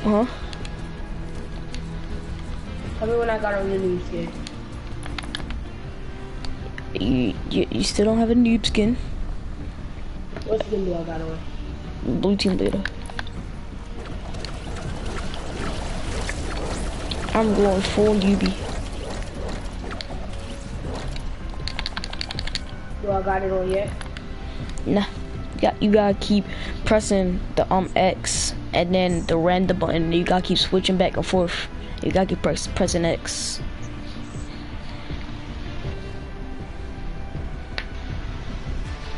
Huh? Tell me when I got on the noob skin. You, you you still don't have a noob skin. What skin do I got on? Blue team leader. I'm going full newbie. Do I got it on yet? Nah. You got you gotta keep pressing the um X and then the random button. You gotta keep switching back and forth. You gotta keep press, pressing X.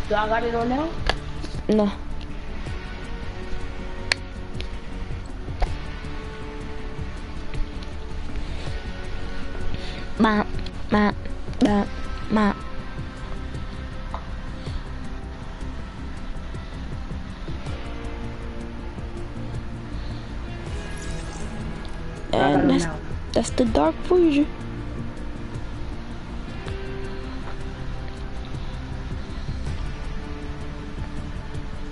Do I got it on now? No. Map, map, map, map. And that's, that's the dark version.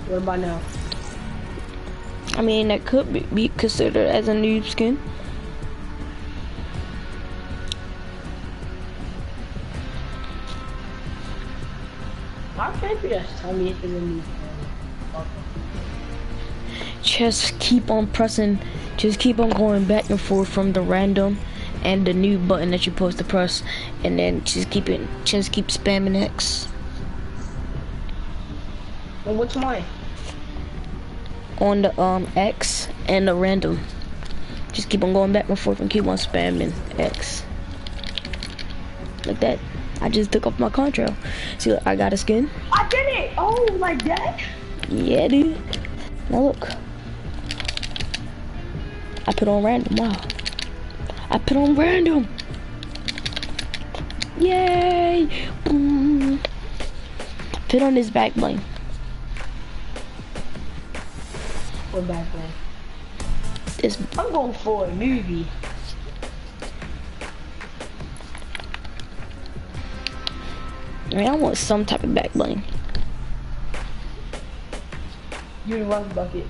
What about now? I mean, that could be, be considered as a noob skin. Why can't you just tell me if it's a new Just keep on pressing, just keep on going back and forth from the random and the new button that you're supposed to press, and then just keep it, just keep spamming X Well, which one? on the um X and the random. Just keep on going back and forth and keep on spamming X. Like that. I just took off my contrail. See, look, I got a skin. I did it! Oh, like that? Yeah, dude. Now look. I put on random. Wow. I put on random. Yay! Boom. Put on this back bling. What back then? This I'm going for a movie. I mean, I want some type of back bling. You rust bucket.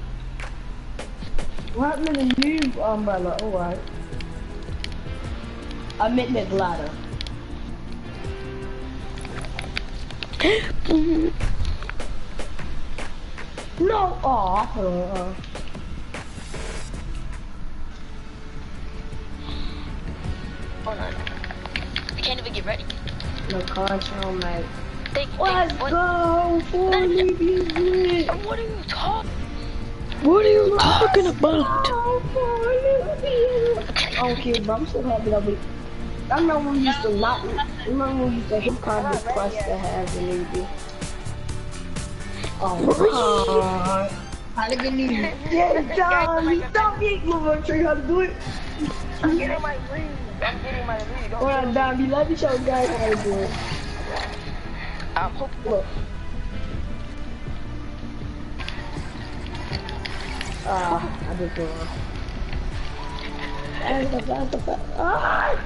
What happened to new umbrella? Alright. I meant the glider. No! Oh, no control, mate. Think, think, Let's what, go for Let me- what are you talking? What are you talking about? Go for Libya. Okay, but I'm so happy that we. I know we used to not. Remember we used to hit kind request to have the Libya. Oh, God. How to get new? Yeah, John, stop being moving. Show you how to do it. I'm getting my ring. I'm getting my ring. Don't me show you to do it. I'm. Look. Ah, I did go wrong. Faster, faster, faster. Ah!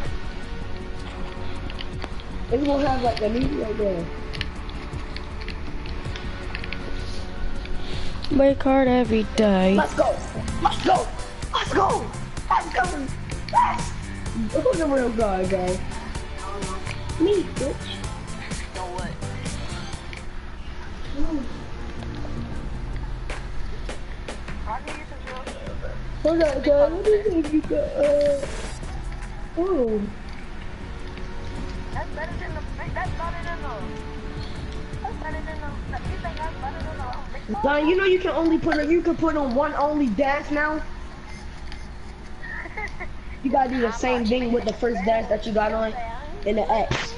It's gonna have like a new right there. Break hard every day. Let's go! Let's go! Let's go! Let's go! Yes! Who's the real guy, guy? Me, bitch. Know what? I need you Hold on, guy. What do you think you got? Uh, oh. That's better than the. That's better than the. That's better than the. You think that's better than the. Don, you know you can only put you can put on one only dash now. You gotta do the same thing with the first dash that you got on in the X.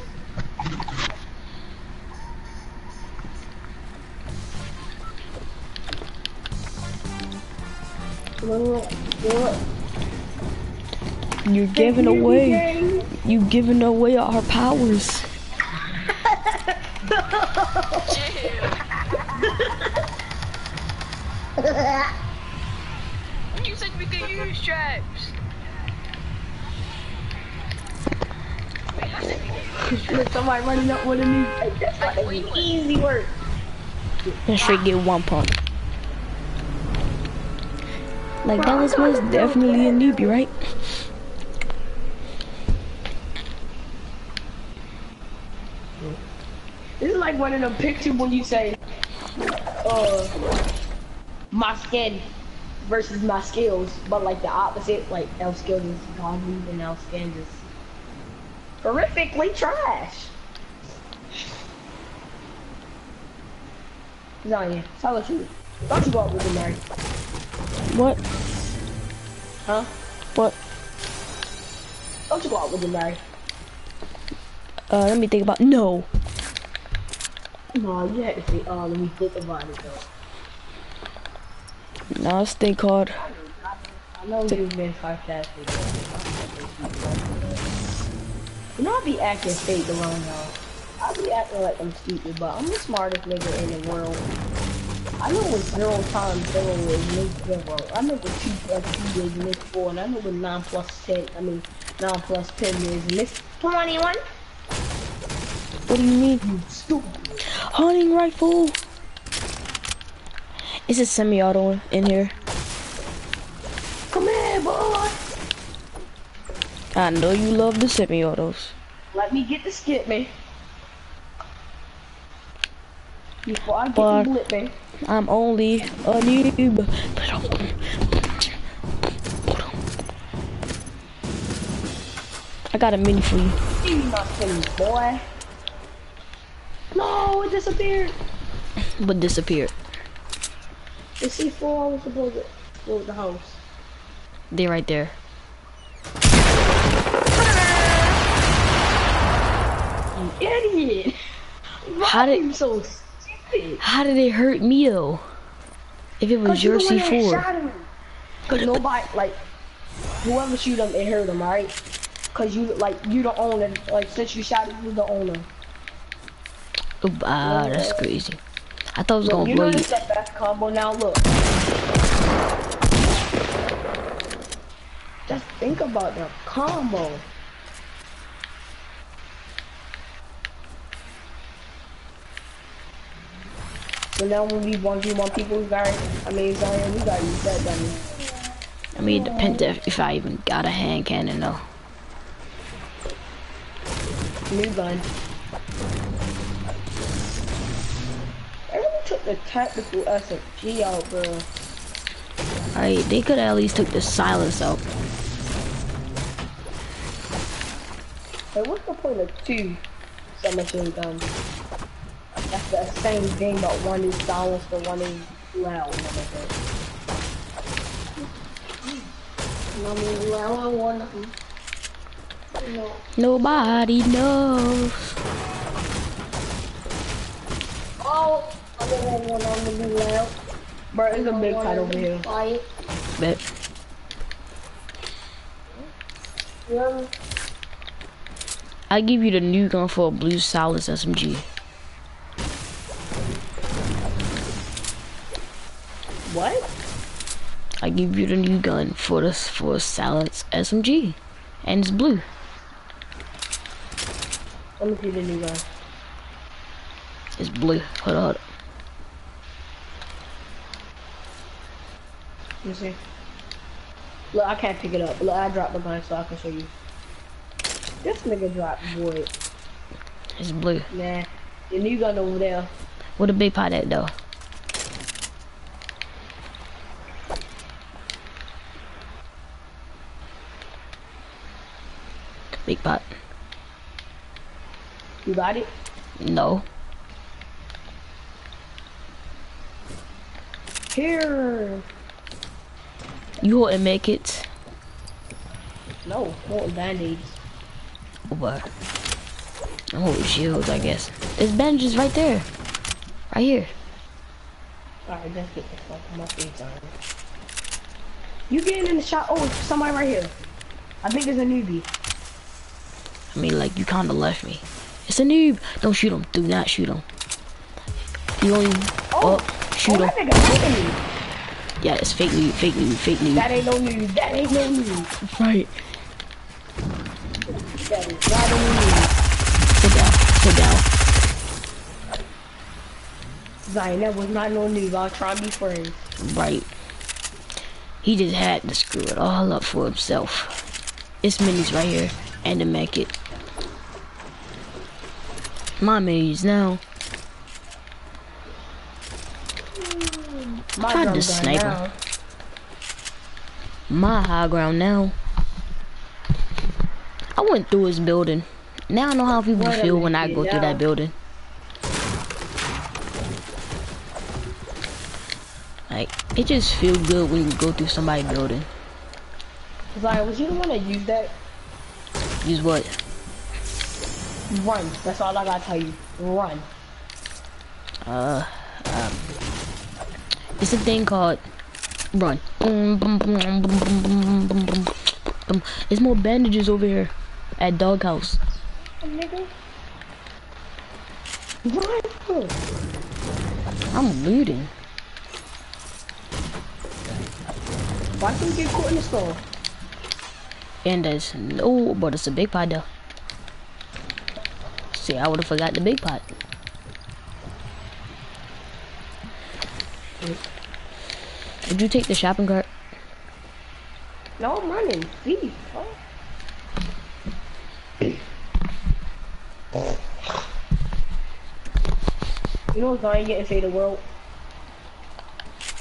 You're giving away. You're giving away our powers. You said we could use traps. Somebody running up with a new. That's like easy work. And straight get one point. Like that was most definitely a newbie, right? This is like one of them pictures when you say, uh, my skin versus my skills, but like the opposite, like elf skills is godly and elf skin is horrifically trash. Zanya, tell us who. Don't you go out with him, Mary? What? Huh? What? Don't you go out with him, Mary? Uh, let me think about. No. No, you had to say, oh, let me think about it though. Nah, this thing called. I know you've been sarcastic. You know I be acting fake around y'all. I be acting like I'm stupid, but I'm the smartest nigga in the world. I know what zero times zero is make zero. I know what two plus two is make four, and I know what nine plus ten. I mean nine plus ten is make twenty-one. What do you mean? You stupid. Hunting rifle. Is a semi-auto in here? Come here, boy. I know you love the semi-autos. Let me get the skip, man. Before I get the blip, man. I'm only a noob. I got a mini for you. You nothing, boy. No, it disappeared. but disappeared. The C4 was supposed to go the house. They right there. You idiot. Why How are did- you so stupid? How did it hurt me though? If it was your the one that C4. Cause nobody, like, whoever shoot him, it hurt him, right? Cause you, like, you the owner. Like, since you shot him, you the owner. Oh, ah, that's crazy. I thought it was gonna you blow know you. this the combo now, look. Just think about the combo. So now when we want you want people, we got, I mean, Zyon, we got use that dummy. I mean, it depends if, if I even got a hand cannon though. New gun. Everyone took the tactical uh, SMG out, bro. Alright, they could at least took the silence out. Hey, what's the point of two submachine guns? That's the same thing, but one is silenced and one is loud. I mean, loud, I. No. Nobody knows. Oh, I don't want them to be loud. Bro, it's a big fight over here. Quiet. Bet. Yeah. I give you the new gun for a blue silence SMG. What? I give you the new gun for the for silence SMG, and it's blue. Let me see the new gun. It's blue. Hold on. hold on. Let me see. Look, I can't pick it up. Look, I dropped the gun so I can show you. This nigga dropped wood. It's blue. Nah, the new gun over there. What a big pot at though. Big pot. You got it? No. Here. You and make it. No, more band-aids. What? Holding shields, I guess. There's bandages right there. Right here. Alright, let's get the fuck on my face on. You getting in the shot? Oh, somebody right here. I think it's a newbie. I mean, like, you kinda left me. It's a noob. Don't shoot him. Do not shoot him. You only... Oh, Oh, shoot oh, him. that nigga hitting me. Yeah, it's fake noob, fake noob, fake noob. That ain't no noob. That ain't no noob. Right. That is not a noob. Sit down. Sit down. Zyon, that was not no noob. I'll try to be friends. Right. He just had to screw it all up for himself. It's minis right here. And the mech it. My minis now. My Tried to snipe him. My high ground now. I went through his building. Now I know how people What feel when I go through that building. Like, it just feels good when you go through somebody's building. Zyon, was you the one that used that? Use what? Run. That's all I gotta tell you. Run. Uh, um, it's a thing called run. There's more bandages over here at doghouse. Run. I'm looting. Why can we get caught in the store? And there's no, but it's a big pile. though. See, I would have forgot the big pot. Did you take the shopping cart? No, I'm running. Thief. Huh? You know what's I getting say the world?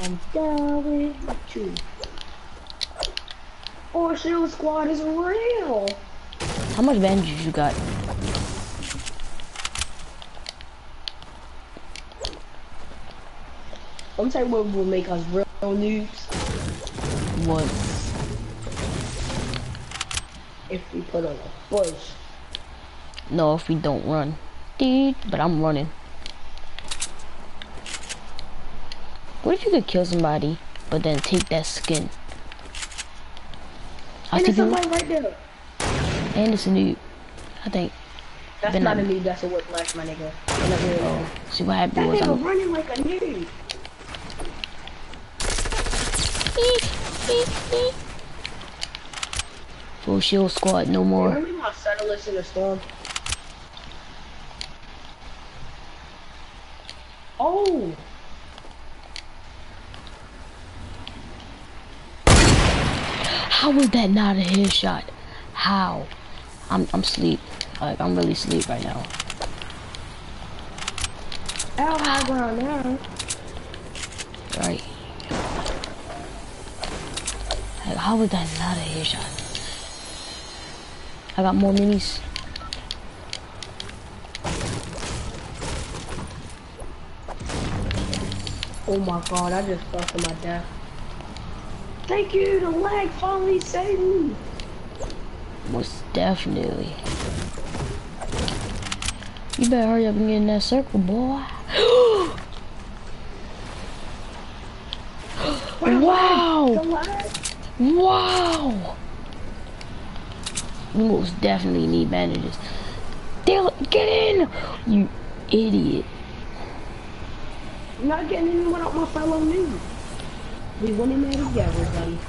I'm with you. Oh, Shield Squad is real. How much bandages you got? I'm saying what will make us real noobs What? if we put on a bush. No, if we don't run. Dude, but I'm running. What if you could kill somebody, but then take that skin? I And think there's somebody right there. and it's a noob. I think. That's not a on- noob, that's a work life, my nigga. I'm Oh, see what happened That was nigga I'm. running like a noob. Full shield squad, no more. Remember my settlers in the storm? Oh, How was that not a headshot? How? I'm I'm sleep. Like I'm really sleep right now. out high ground now. Right. Like, how was that not a headshot? I got more minis. Oh my god, I just fell to my death. Thank you, the lag finally saved me. Most definitely. You better hurry up and get in that circle, boy. wow! Wow! You most definitely need bandages. Dale, get in! You idiot. I'm not getting anyone out my fellow noob. We went in there together, buddy.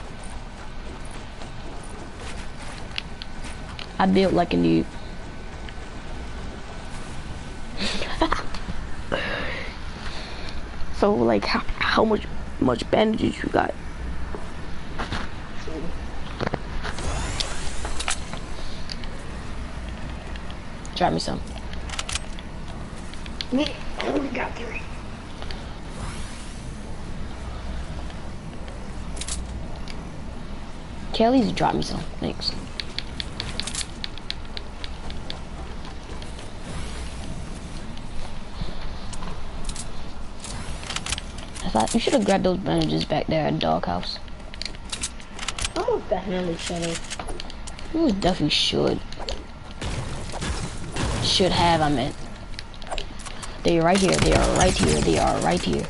I built like a noob. so, like, how, how much much bandages you got? Try me some. Me, oh, I only got three. Kelly's drop me some. Thanks. I thought you should have grabbed those bandages back there at doghouse. Most definitely should have. You definitely should. Should have, I meant. They are right here. They are right here. They are right here.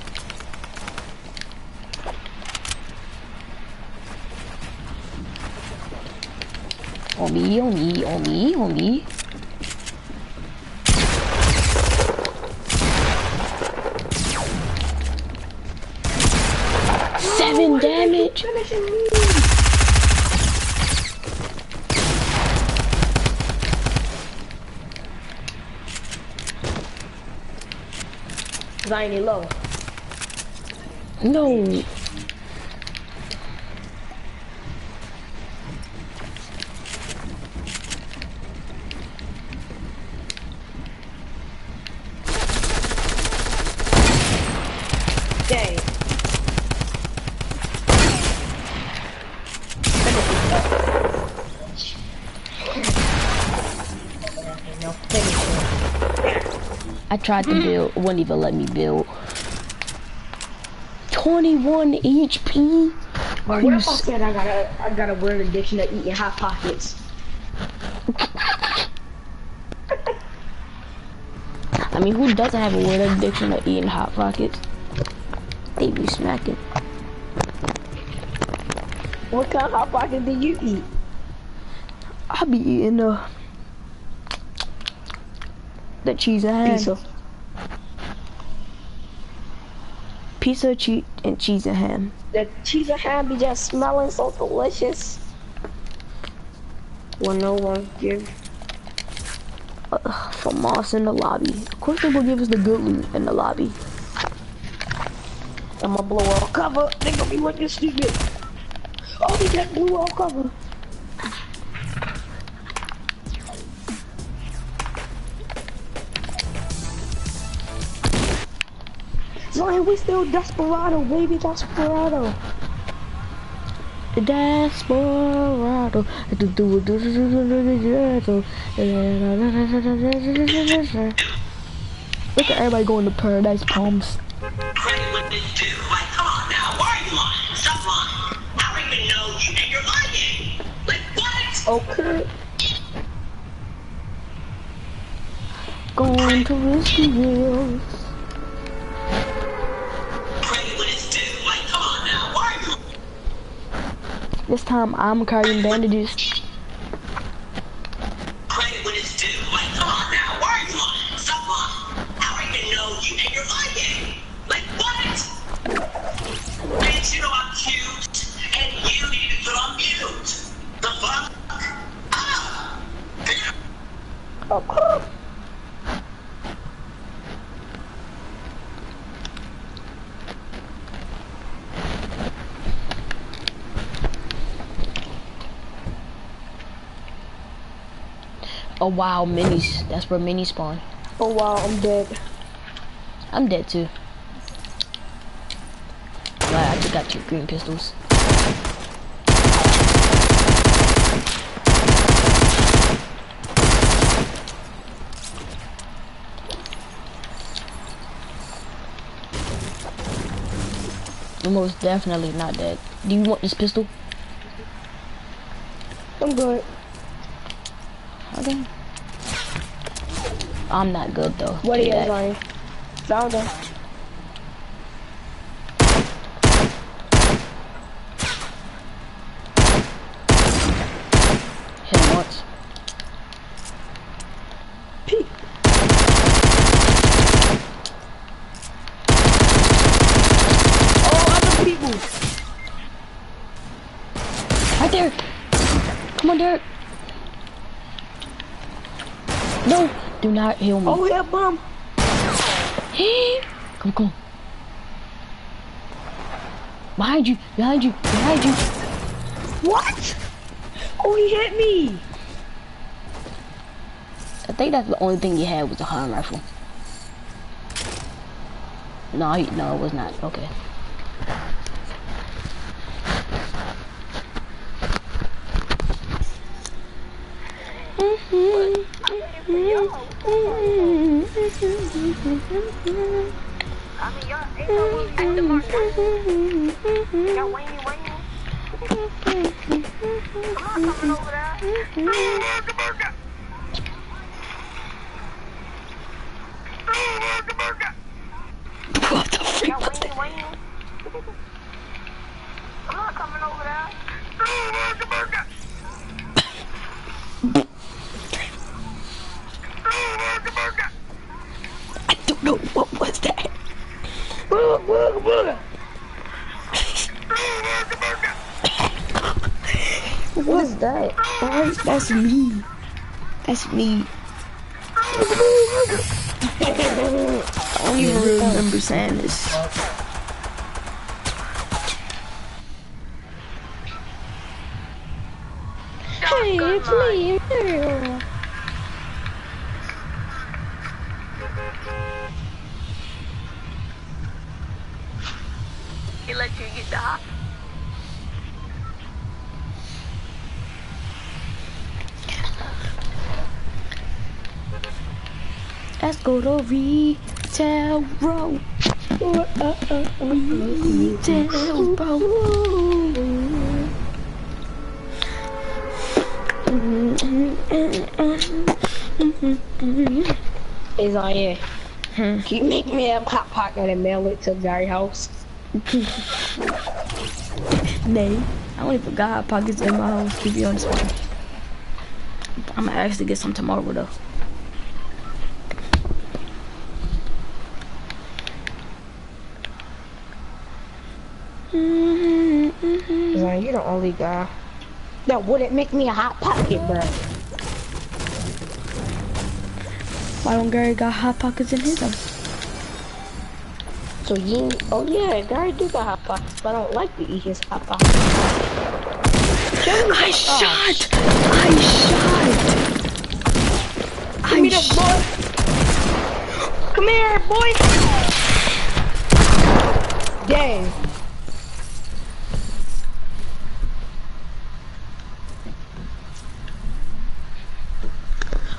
On me, on me, on me, on me. Seven damage. Finishing me. Cause I low. No. Dang. No, finish him. I tried to build, wouldn't even let me build. 21 HP? Are What you if I s- said I got a I got a weird addiction to eating hot pockets? I mean, who doesn't have a weird addiction to eating hot pockets? They be smacking. What kind of hot pocket do you eat? I be eating the the cheese and ham. Pizza. Pizza, cheese, and cheese and ham. The cheese and ham be just smelling so delicious. When no one give. Uh, from Moss in the lobby. Of course they will give us the good loot in the lobby. I'ma blow all cover. They gonna be looking stupid. Oh, he got blue all cover. Zyon, we still desperado, baby, desperado. Desperado. Do do do do do do do do. Look at everybody going to Paradise Palms. Craig, what did you do? This time I'm carrying bandages. Wow, minis. That's where minis spawn. Oh wow, I'm dead. I'm dead too. I just got two green pistols. You're most definitely not dead. Do you want this pistol? I'm good. Okay. I'm not good though. What are you that. Zyon? Found her. Hit him once. Peek. Oh, other people. Right there. Come on, Derek. No, do not heal me. Oh, yeah, bomb. come, come. Behind you, behind you, behind you. What? Oh, he hit me. I think that's the only thing he had was a hunting rifle. No, he, no, it was not. Okay. I mean, y'all ain't no really at the mark. Y'all whiny, whiny. I'm not coming over there. The freak Y'all was whiny, that? whiny. I'm not coming over there. I don't know what was that. Booga, booga, booga. What is that? Alright, that's me. That's me. I don't even remember saying this. Retail row. Retail row. Is on here. Hmm. Can you make me a hot pocket and mail it to Gary house? Nay, don't forgot got hot pockets in my house, to be honest with you. I'm gonna actually get some tomorrow though. Zyon, you're the only guy that wouldn't make me a hot pocket, bro. Why don't Gary got hot pockets in his house? So you, oh yeah, Gary do got hot pockets, but I don't like to eat his hot pockets. I shot! I shot! Give me that boy. Come here, boy. Dang.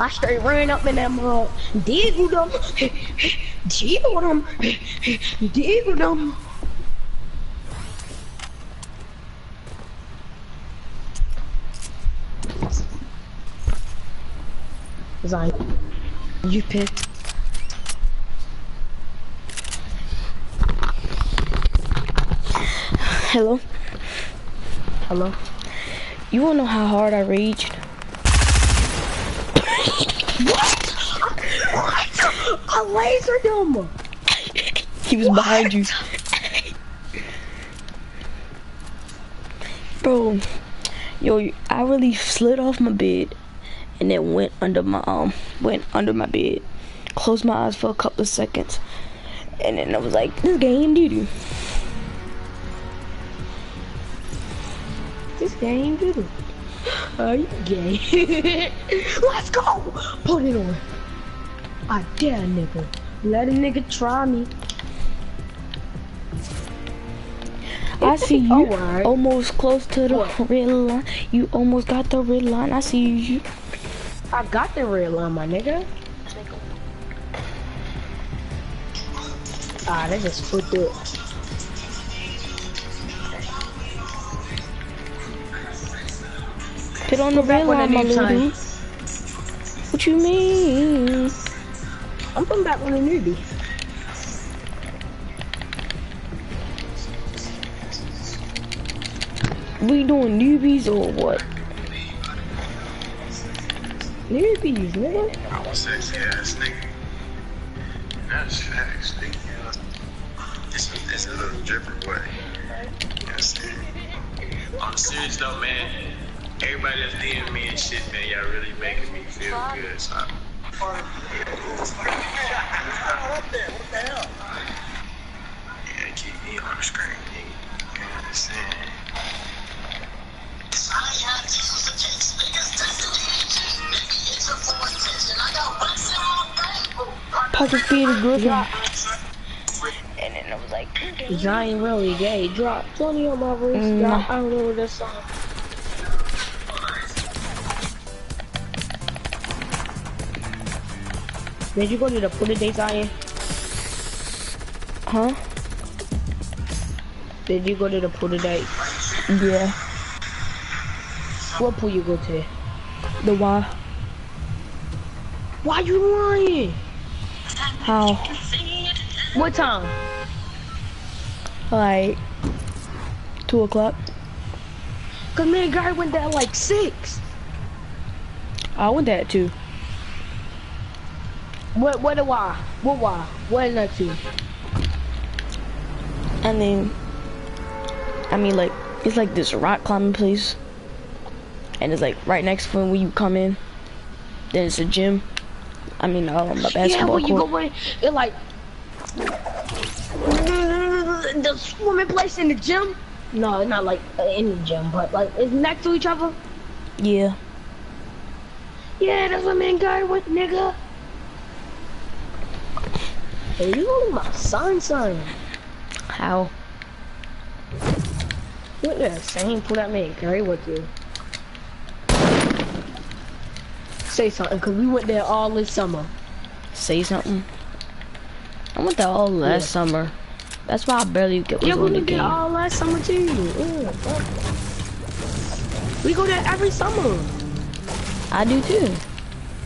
I straight ran up in that mud. Diggled them. Jiggled them. Diggled them. Zyon, you picked. Hello? Hello? You wanna know how hard I raged? I lasered him. He was behind you. Bro, yo, I really slid off my bed and then went under my um went under my bed, closed my eyes for a couple of seconds, and then I was like, this game doo. This game doo Are you gay? Let's go. Put it on. I dare nigga. Let a nigga try me. I see you Alright. almost close to the What? red line. You almost got the red line. I see you. I got the red line, my nigga. Ah, they just flipped it. Put on the Go back red line, my need little time. dude. What you mean? I'm from back when a newbie. We doing newbies or what? Newbies, nigga. I'm a sexy ass nigga. That's facts, nigga. This is this is a different way. Yes, I'm serious though, man. Everybody that's DMing me and shit, man, y'all really making me feel good. So I, yeah, keep me on the screen, nigga. You understand? Pocket feed is Griffin. And then I was like, Giant really gay. Drop 20 on my wrist. Mm, I don't know what that song. Did you go to the Puda Day, Zyon? huh? Did you go to the Puda Day? Yeah. What pool you go to? The why? Why you lying? How? What time? Like two o'clock. Cause me and guy went there at like six. I went that too. What? What? do I? What? Why? What is that to? I mean, I mean like it's like this rock climbing place, and it's like right next to when you come in. Then it's a gym. I mean, um, a Yeah, basketball when you court. go in, it like the swimming place in the gym. No, not like in the gym, but like it's next to each other. Yeah. Yeah, that's what me and guy went, nigga. Hey, you only my son, son. How? What the same pool that me and Gary went you. Say something, cause we went there all this summer. Say something. I went there all last Yeah. summer. That's why I barely get Yeah, we the game. all last summer too. Yeah, we go there every summer. I do too.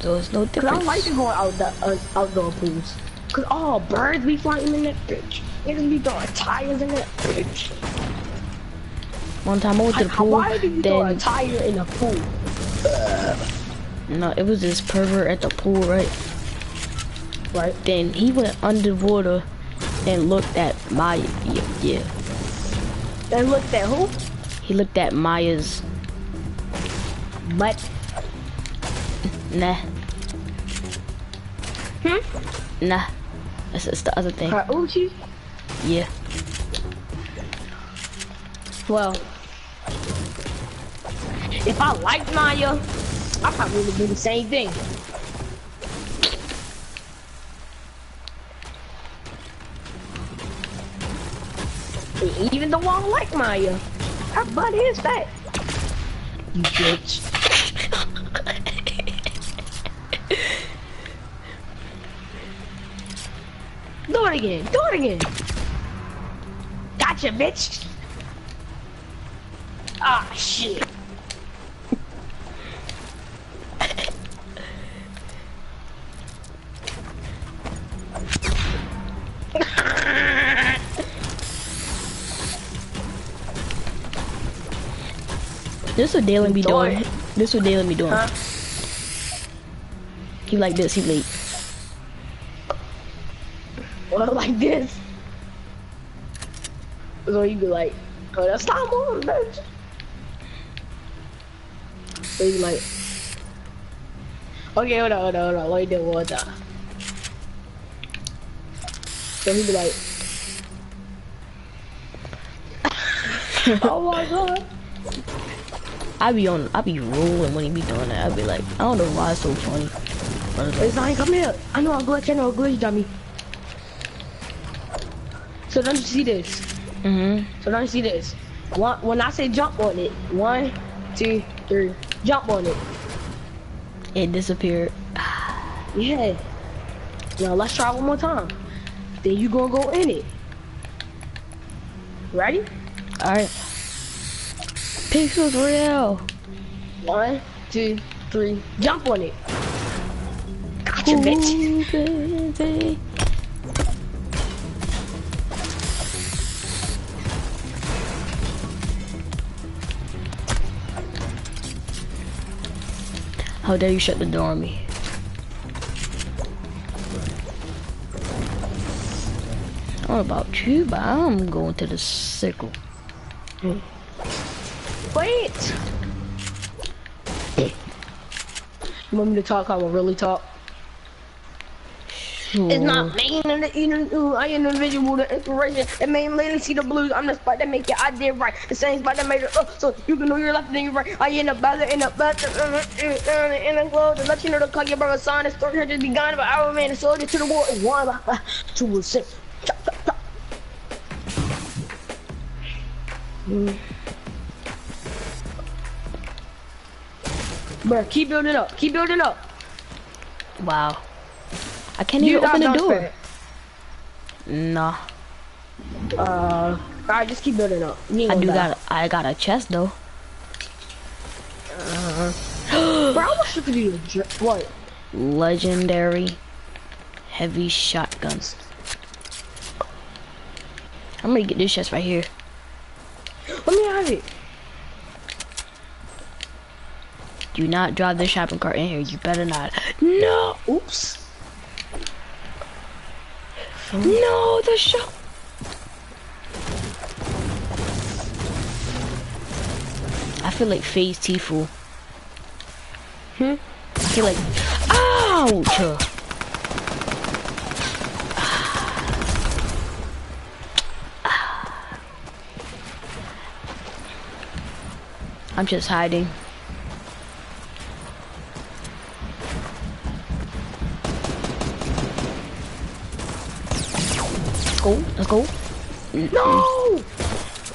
So it's no Cause I don't like to go out the uh, outdoor pools. Cause all birds be flying in that bitch. Niggas be throwing tires in that bitch. One time I went to the pool, Why did you throw a then tire in the pool? no, it was this pervert at the pool, right? Right. Then he went underwater and looked at Maya. Yeah, yeah. And looked at who? he looked at Maya's. butt. Nah, hmm? nah. That's, that's the other thing. Yeah. Well, if I liked Maya, I probably would do the same thing. Even though I don't like Maya, her butt is fat. You bitch. Do it again. Do it again. Gotcha, bitch. Ah, shit. This what Dalen be Doing. This what Dalen be doing. Huh? He like this. He late. Well, like this. So you be like, oh, that's time on, bitch. So you be like, okay, hold on, hold on, hold on, let me do one time. So he be like, oh my god. I be on. I be rolling when he be doing that. I be like, I don't know why it's so funny. It's like, come here. I know a glitch, I know a glitch, dummy. So don't you see this? mm-hmm. So don't you see this? One, when I say jump on it, one, two, three, jump on it. It disappeared. Yeah. Now let's try one more time. Then you gonna go in it. Ready? All right. Pixels real. One, two, three, jump on it. Gotcha, bitch. Baby. How dare you shut the door on me? What about you, but I'm going to the circle. Wait. You want me to talk? I will really talk. It's not making an you I am individual the inspiration that made Lily see the blues. I'm the spot that make it I did right. The same spot that made it up so you can know your left and your right. I end up better uh, uh, uh, in the better in the glow to let you know the clock your brother sign the story had to be gone but our man the soldier to the war is one by two or six. Chop, chop, chop. Mm. Bruh, keep building up. Keep building up. Wow. I can't You even open the door. bounce Nah. Uh, alright, just keep building up. I do die. got I got a chest though. Bro, I wish you could do what? Legendary heavy shotguns. I'm gonna get this chest right here. Let me have it. Do not drive the shopping cart in here. You better not. No. Oops. No, the shop. I feel like FaZe Tfue. Hmm? I feel like, ouch! I'm just hiding. Go. Let's go. No!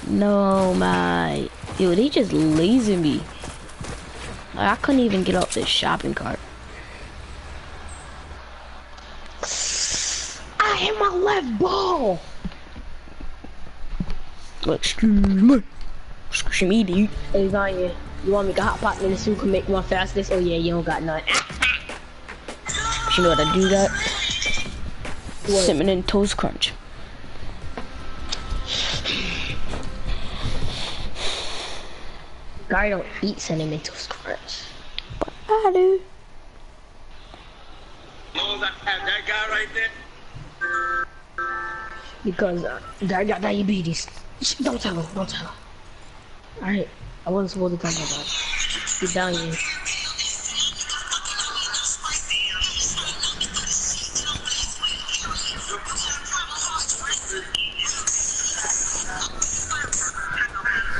No, my. Dude, they just lazy me. I couldn't even get off this shopping cart. I hit my left ball. Excuse me. Excuse me, dude. Hey, Zanya, you want me to hot pot in the suit can make one fastest? Oh yeah, you don't got none. You know how to do that? What? Cinnamon Toast Crunch. Guy don't eat sentimental scratch. I do. As I have that guy right there. Because uh, guy got diabetes. Don't tell him. Don't tell him. Alright. I wasn't supposed to talk about that. You're dying.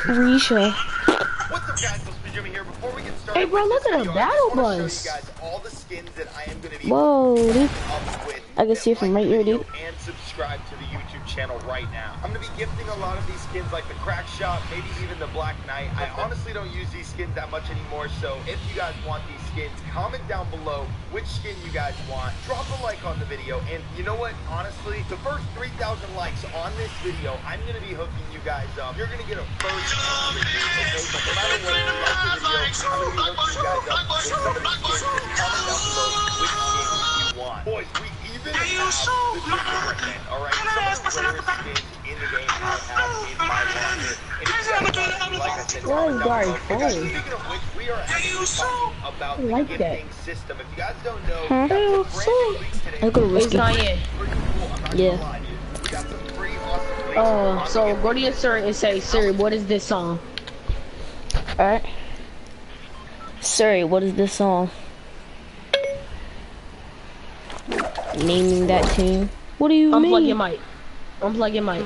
Risha. What's up, guys? This is Jimmy here. Get started, Hey, bro, look at the video, I just battle bus. All the skins that I am gonna be Whoa, dude. I can see it from right here, dude. And subscribe to the YouTube channel right now. I'm gonna be gifting a lot of these skins, like the Crack Shot, maybe even the Black Knight. I honestly don't use these skins that much anymore, so if you guys want these skins, comment down below which skin you guys want. Drop a like on the video, and you know what? Honestly, the first 3,000 likes on this video, I'm gonna be hooking you guys up. You're gonna get a first entry, okay? So no matter what, you like the video, I'm gonna be hooking you guys up of these comment down below which skin you want. Boys, we even have the Superman, alright? Some of the rarest skins in the game I have in my locker. And if you guys want, like I said, Why comment is down Gary below. Guys, falling? Speaking of which, we are actually talking about the like that. gifting system. If you guys don't know, Huh? we got some brand new today. I go to It's risky. not yet. Pretty cool, I'm not Yeah. gonna lie to you. We got some pretty awesome Uh, so go to your Siri and say, Siri, what is this song? Alright. Sorry, what is this song? Naming that tune. What do you mean? Unplug mean? your mic. Unplug your mic.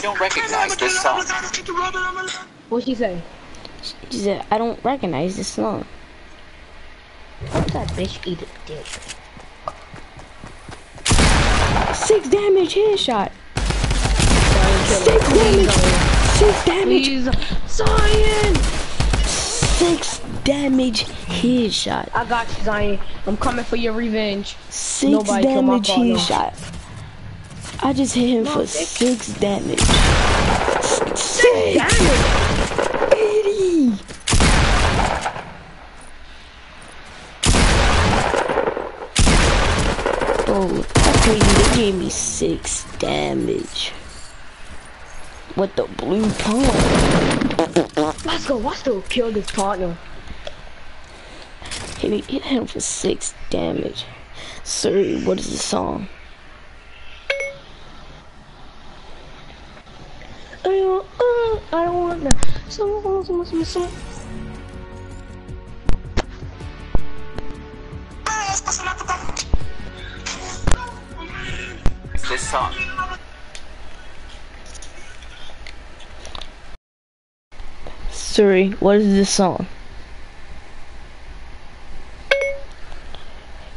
I don't recognize this song. What'd she say? She said, I don't recognize this song. That bitch eat a dick. Six damage headshot. Six damage. Six damage. Please, Zyon! Six damage headshot. I got you, Zyon. I'm coming for your revenge. Six Nobody damage partner. headshot. I just hit him for six. damage. Six Eighty. Oh, that's crazy. They gave me six damage. With the blue pump. Let's go. let's go kill this partner. Hit, me, hit him for six damage. Sorry, what is the song? I don't, uh, I don't want that. Someone, someone, someone, someone. This song. Sorry, what is this song?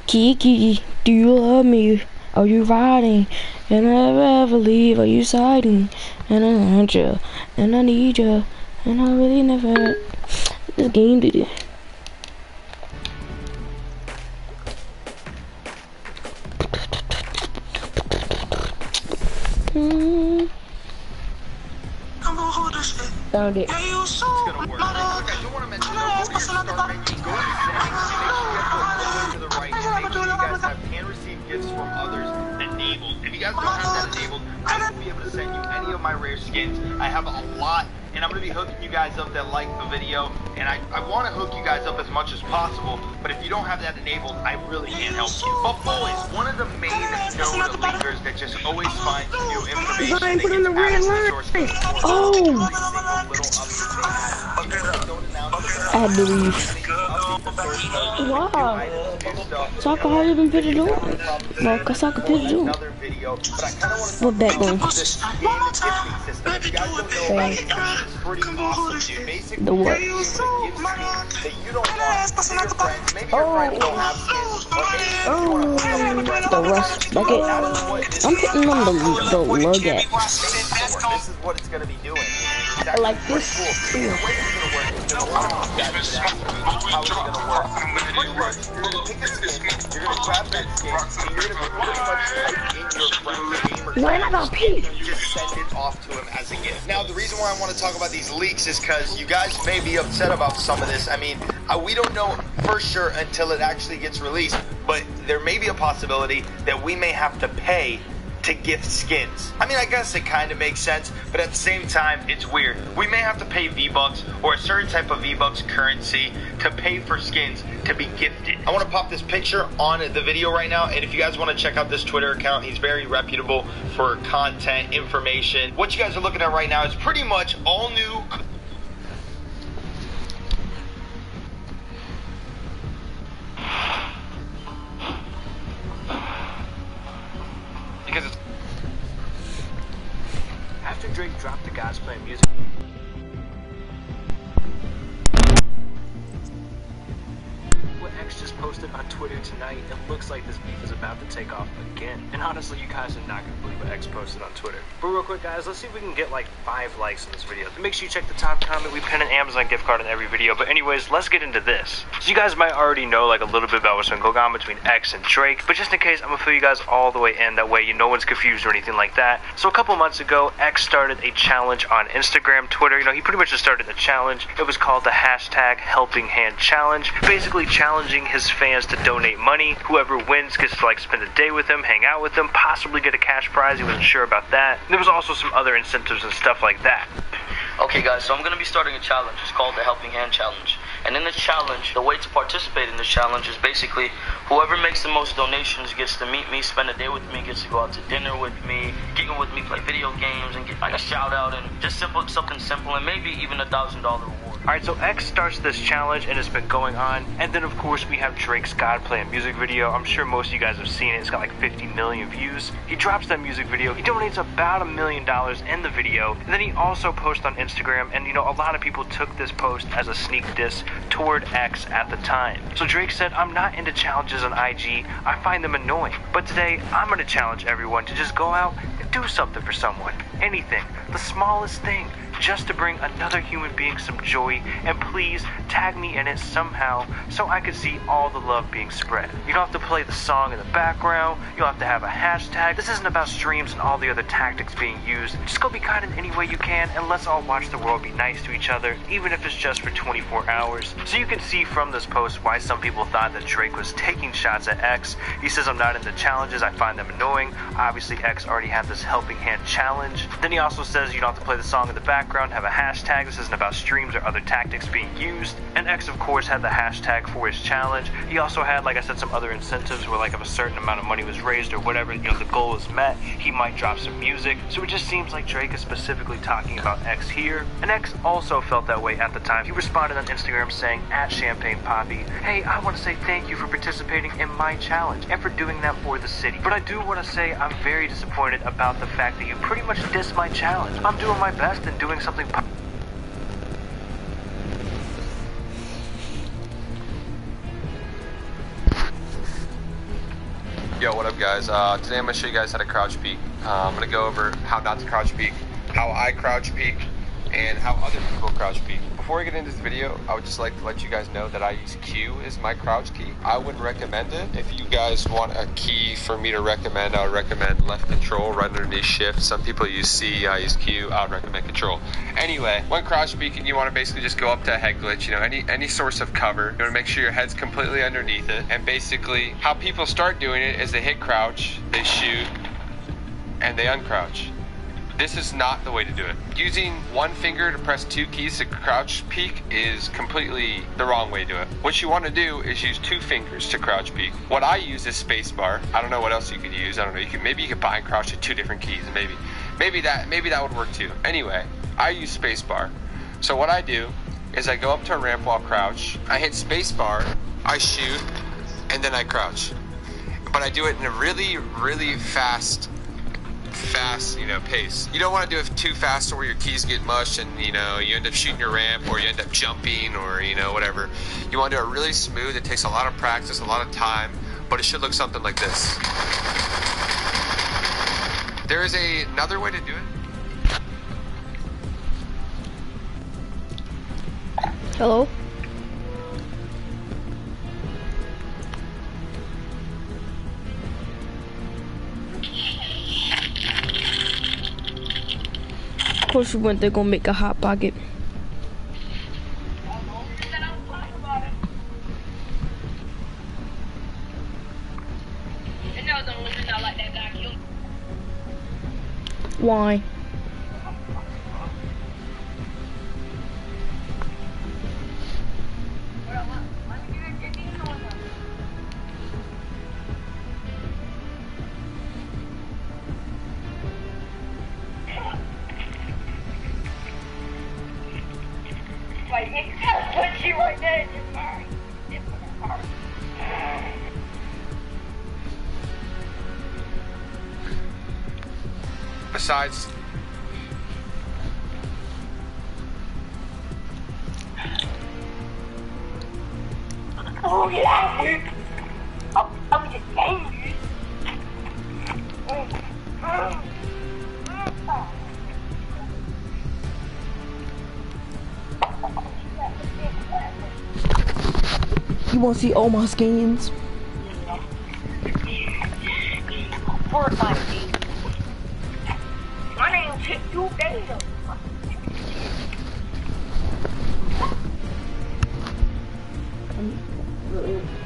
Kiki, do you love me? Are you riding? And I ever leave. Are you siding? And I want you, and I need you, and I really never. This game did it. Mm. Found it. It's gonna work. Look, I do want to mention, though, go to your start menu, go to settings, make sure you have the logo to the right, and make sure you guys have can receive gifts from others enabled. If you guys don't have that enabled, I won't be able to send you any of my rare skins. I have a lot, and I'm going to be hooking you guys up that like the video, and I, I want to hook you guys up as much as possible, but if you don't have that enabled, I really can't help you. But boys, one of the main known leakers that just always finds new information Ryan, that put in gets the red to line. source Oh. every single little update they have. Even if they don't announce it, I had to leave. Wow. So I could hardly even put it on. Well, cause I could put it on. Another video, but I kind of want to What back on? this game gifting system. If you guys don't know about it, it's pretty awesome, dude. Basically, The what? you're gonna give skins that you don't want to your friends. Maybe your oh. friends don't have skins, or maybe you want to hook up with friends. The rust bucket. That is I'm putting on the the lug at. This is what it's gonna be doing. It's I like this. pretty cool. Is gonna allow you just send it off to him as a gift. Now, the reason why I want to talk about these leaks is because you guys may be upset about some of this. I mean, uh, we don't know for sure until it actually gets released. but there may be a possibility that we may have to pay to gift skins. I mean, I guess it kind of makes sense, but at the same time, it's weird. We may have to pay V-Bucks or a certain type of V-Bucks currency to pay for skins to be gifted. I want to pop this picture on the video right now, and if you guys want to check out this Twitter account, he's very reputable for content, information. What you guys are looking at right now is pretty much all new because it's After Drake dropped the God's Plan music. Just posted on Twitter tonight, it looks like this beef is about to take off again. And honestly, you guys are not gonna believe what X posted on Twitter. But real quick, guys, let's see if we can get like five likes on this video. Make sure you check the top comment. We pin an Amazon gift card in every video. But anyways, let's get into this. So you guys might already know like a little bit about what's been going on between X and Drake. But just in case, I'm gonna fill you guys all the way in. That way, you know, no one's confused or anything like that. So a couple months ago, X started a challenge on Instagram, Twitter. You know, he pretty much just started a challenge. It was called the hashtag Helping Hand Challenge. Basically his fans to donate money. Whoever wins gets to like spend a day with him, hang out with him, possibly get a cash prize. He wasn't sure about that. There was also some other incentives and stuff like that. Okay, guys, so I'm going to be starting a challenge. It's called the Helping Hand Challenge. And in this challenge, the way to participate in this challenge is basically whoever makes the most donations gets to meet me, spend a day with me, gets to go out to dinner with me, it with me, play video games, and get like a shout out and just simple something simple, and maybe even a thousand dollar reward. Alright, so X starts this challenge and it's been going on. And then, of course, we have Drake's God Play a music video. I'm sure most of you guys have seen it. It's got like 50 million views. He drops that music video. He donates about a million dollars in the video. And then he also posts on Instagram. And, you know, a lot of people took this post as a sneak diss toward X at the time. So Drake said, I'm not into challenges on IG. I find them annoying. But today, I'm going to challenge everyone to just go out and do something for someone. Anything. The smallest thing just to bring another human being some joy and please tag me in it somehow so I can see all the love being spread. You don't have to play the song in the background, you don't have to have a hashtag. This isn't about streams and all the other tactics being used. Just go be kind in any way you can and let's all watch the world be nice to each other, even if it's just for 24 hours. So you can see from this post why some people thought that Drake was taking shots at X. He says, I'm not into challenges, I find them annoying. Obviously, X already had this helping hand challenge. Then he also says you don't have to play the song in the background, have a hashtag. This isn't about streams or other tactics being used. And X, of course, had the hashtag for his challenge. He also had, like I said, some other incentives where, like, if a certain amount of money was raised or whatever, you know, the goal was met, he might drop some music. So it just seems like Drake is specifically talking about X here. And X also felt that way at the time. He responded on Instagram saying, at Champagne Papi, Hey, I want to say thank you for participating in my challenge and for doing that for the city. But I do want to say I'm very disappointed about the fact that you pretty much dissed my challenge. I'm doing my best and doing something po- Yo, what up, guys? Uh, today I'm gonna show you guys how to crouch peek. Uh, I'm gonna go over how not to crouch peek, how I crouch peek, and how other people crouch peek. Before I get into this video, I would just like to let you guys know that I use Q as my crouch key. I wouldn't recommend it. If you guys want a key for me to recommend, I would recommend left control right underneath shift. Some people use C, I use Q, I would recommend control. Anyway, when crouch peeking, you want to basically just go up to a head glitch, you know, any any source of cover. You want to make sure your head's completely underneath it. And basically, how people start doing it is they hit crouch, they shoot, and they uncrouch. This is not the way to do it. Using one finger to press two keys to crouch peek is completely the wrong way to do it. What you want to do is use two fingers to crouch peek. What I use is spacebar. I don't know what else you could use. I don't know. You can maybe you could bind crouch with two different keys. Maybe, maybe that maybe that would work too. Anyway, I use spacebar. So what I do is I go up to a ramp while crouch. I hit spacebar. I shoot, and then I crouch. But I do it in a really really fast fast, you know, pace. You don't want to do it too fast or where your keys get mushed and, you know, you end up shooting your ramp or you end up jumping or, you know, whatever. You want to do it really smooth. It takes a lot of practice, a lot of time, but it should look something like this. There is a, another way to do it. Hello? course we went there gonna make a hot pocket. Why? Besides, Oh, yeah. I'm, I'm just angry. You want to see all my skins? Fortnite, dude. My name's Hit You Data. This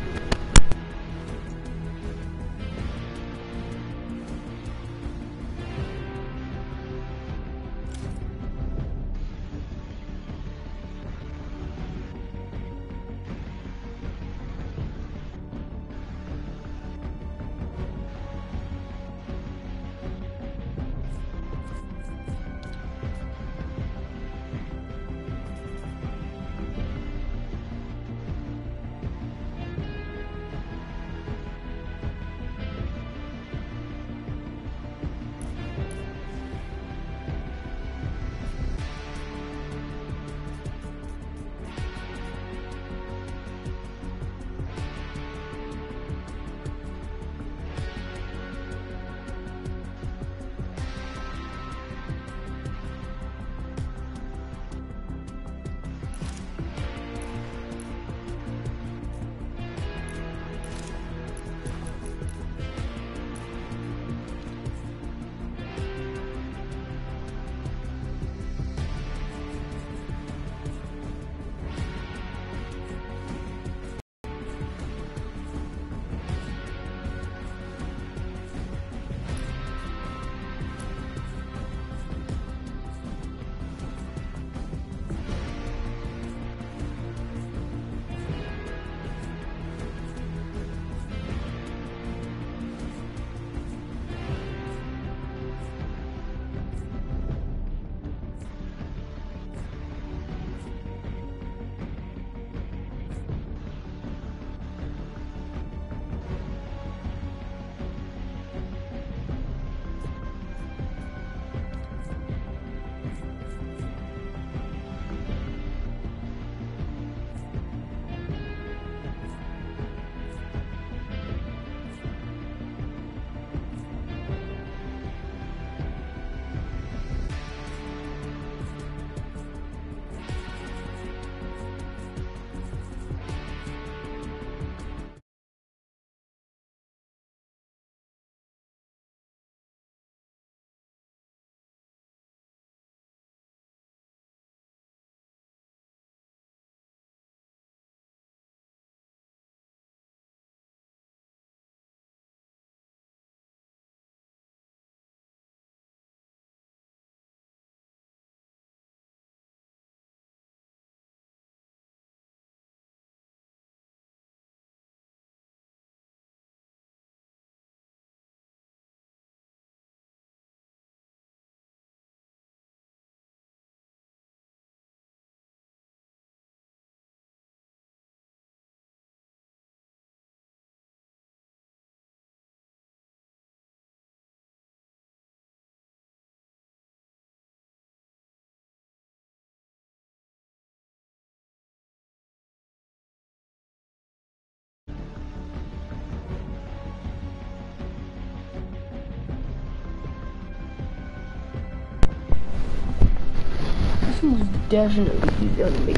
definitely. Gonna make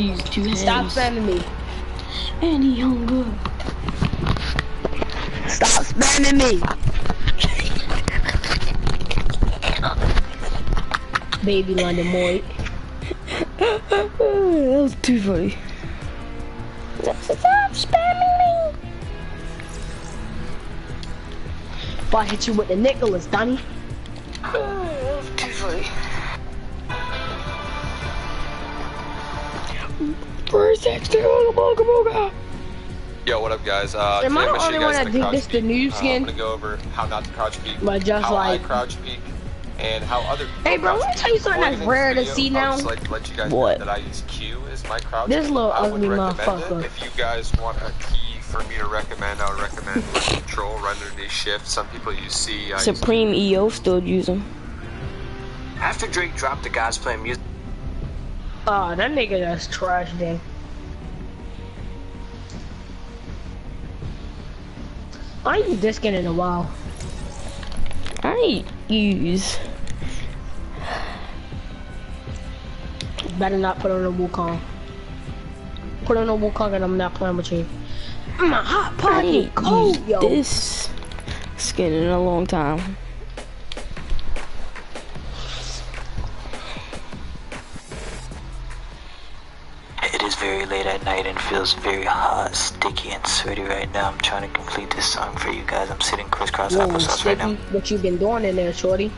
use two hands. Stop spamming me. And he hung up. Stop spamming me. Baby London Moy. that was too funny. Stop spamming me. If I hit you with the Nicholas, Donnie. on Booga Booga! Yo, what up, guys? Uh, Am I the only one that did this, the new skin? Uh, I'm gonna go over how not to crouch peek, but just how like... I crouch peek, and how other Hey, bro, let me tell you something that's rare to see now. Just, like, let you guys what? Know that I use Q as my crouch This peak. little ugly motherfucker. If you guys want a key for me to recommend, I would recommend Control, Run underneath Shift. Some people use C. I Supreme use EO still use them. After Drake dropped the guys playing music. Oh, that nigga that's trash, dude. I ain't used this skin in a while. I use. Better not put on a Wukong. Put on a Wukong and I'm not playing with you. I'm a hot I pocket ain't cold, used yo. this skin in a long time. At night and feels very hot, sticky, and sweaty right now. I'm trying to complete this song for you guys. I'm sitting crisscross applesauce right now. What you been doing in there, shorty?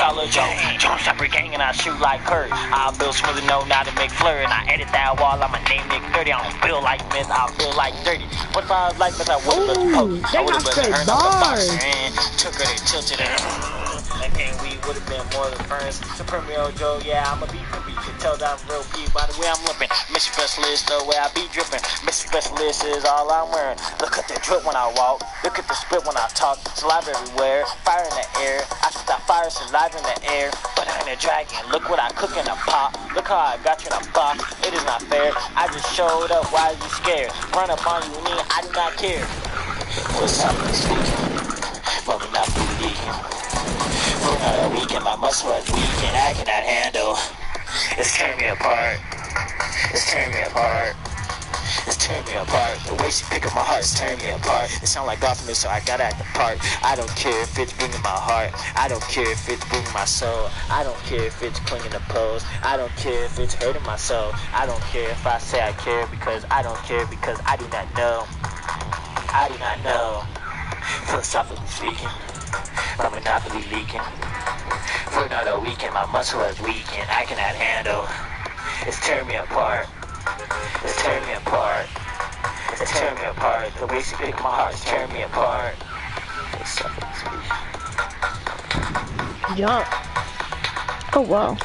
Follow Joe. Jones Chopper gang and I shoot like Kurt. I build smooth and know now to make flurry. And I edit that wall. I'm a name Nick 30. I don't feel like myth. I feel like dirty. What if I was like myth? I would've been I would've been straight earned off the box. took her, they tilted her. And we would've been more than friends. Supremeo Joe, yeah, I'm a beat for beat. You tell that I'm real P by the way I'm limping. Mr. Specialist, the way I be dripping. Mr. Specialist is all I'm wearing. Look at the drip when I walk. Look at the spit when I talk. Saliva everywhere. Fire in the air. I spit that fire, saliva in the air. But I'm a dragon. Look what I cook in a pot. Look how I got you in a box. It is not fair. I just showed up. Why are you scared? Run up on you, me. I do not care. What's up, Uh, Another weekend, my muscle is weak and I cannot handle. It's tearing me apart. It's tearing me apart. It's tearing me apart. The way she pick up my heart is tearing me apart. It sound like Gotham, so I gotta act the part. I don't care if it's bringing my heart. I don't care if it's bringing my soul. I don't care if it's clinging to pose. I don't care if it's hurting my soul. I don't care if I say I care because I don't care because I do not know. I do not know. Philosophically speaking, my monopoly leaking. For another weekend, my muscle is weak and I cannot handle. It's tearing me apart. It's tearing me apart. It's tearing me apart. The way she picked my heart is tearing me apart. Speaking. Oh wow.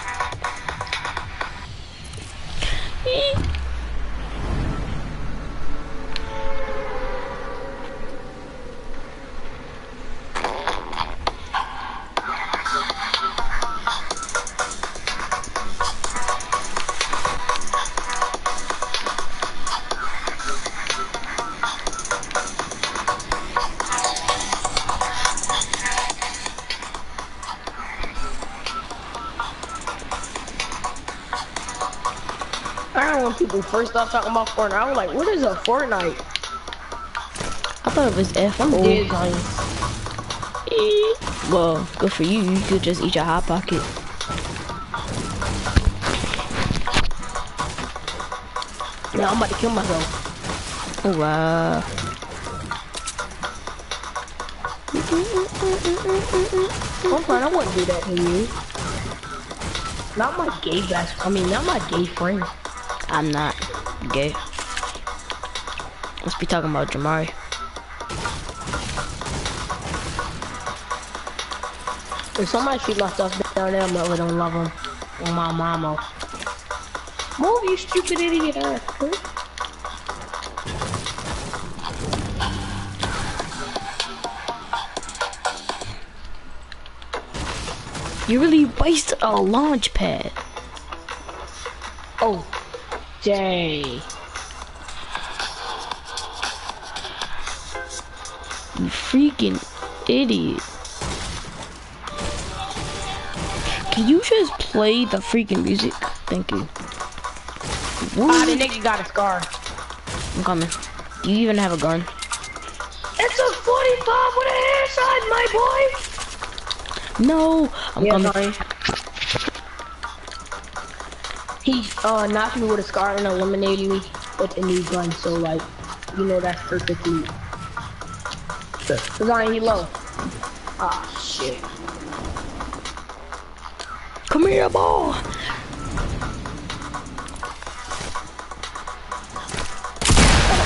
I remember when people first started talking about Fortnite, I was like, what is a Fortnite? I thought it was F I'm dead, oh. Zyon. E. Eh. Well, good for you. You could just eat your hot pocket. Yeah, I'm about to kill myself. Oh wow. I'm fine, I wouldn't do that to you. Not my gay best, I mean, not my gay friend. I'm not gay. Let's be talking about Jamari. If somebody shoot my stuff down there, I'm really don't love them. Or my mama. Move, you stupid idiot ass. You really wasted a launch pad. Dang. You freaking idiot. Can you just play the freaking music? Thank you. Ah, the nigga got a scar. I'm coming. Do you even have a gun? It's a 45 with a hair side, my boy. No, I'm Yeah, coming. sorry. He uh knocked me with a scar and eliminated me with a new gun, so like, you know that's perfectly. Zyon, he low. Ah, shit. Come here, ball.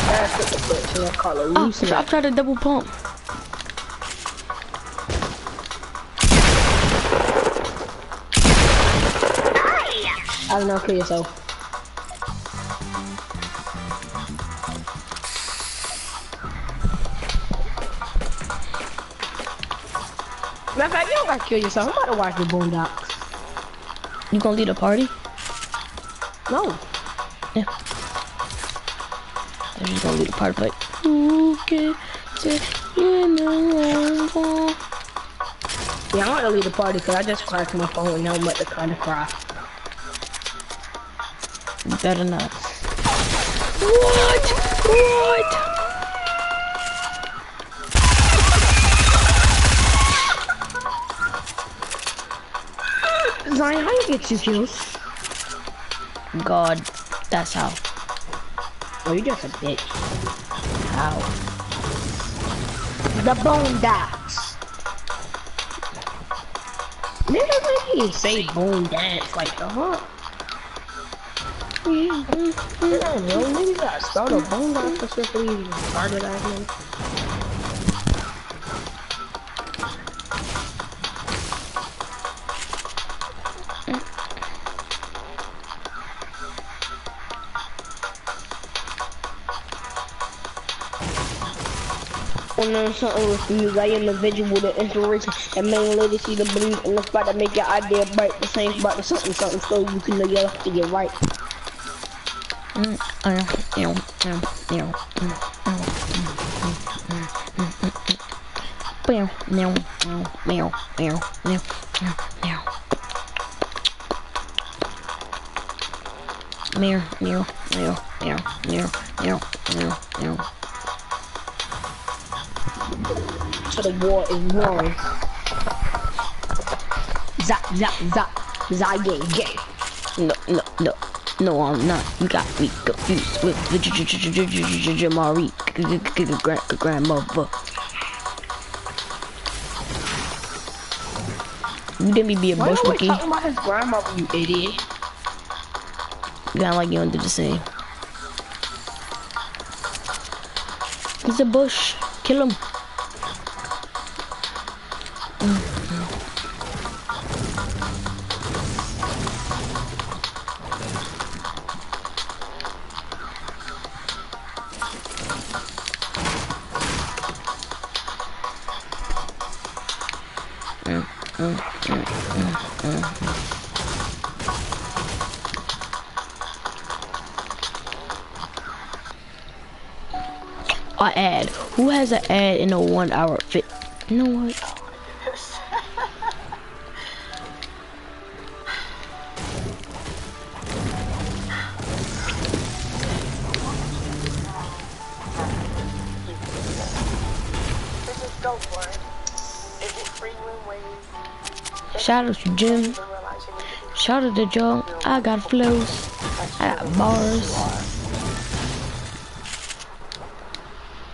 That's what the bitch, and I call it Oh, I tried to double pump. I don't know, kill yourself. Matter of fact, you don't gotta kill yourself. I'm about to watch the Boondocks. You gonna lead a party? No. Yeah. I'm just gonna lead a party like, who can say you know Yeah, I'm gonna leave the party because I just cracked my phone and now I'm about to kind of cry. Better not. What? What? Zyon, how you get two kills? God, that's how. Oh, you just a bitch. How? The Boondocks. Niggas make you say bone dance like the huh? Damn, yo, bone specifically started here. And then something with you, I am the visual, the inspiration, and main see the belief in the spot that make your idea bright. The same spot something, something, so you can know you have to get right. Meow, meow, meow, meow, meow, meow, meow. Meow. So the war is wrong. Zap, zap, zap, zap, gay, gay. No, no, no. No, I'm not. You got me confused with the Jamari grandmother. You didn't be a bush monkey. talking about his grandmother, you idiot? You act like you don't do the same. He's a bush. Kill him. Has an ad in a one hour fit? You know what? Is Shout out to Jim. Shout out to Joe. I got flows. I got bars.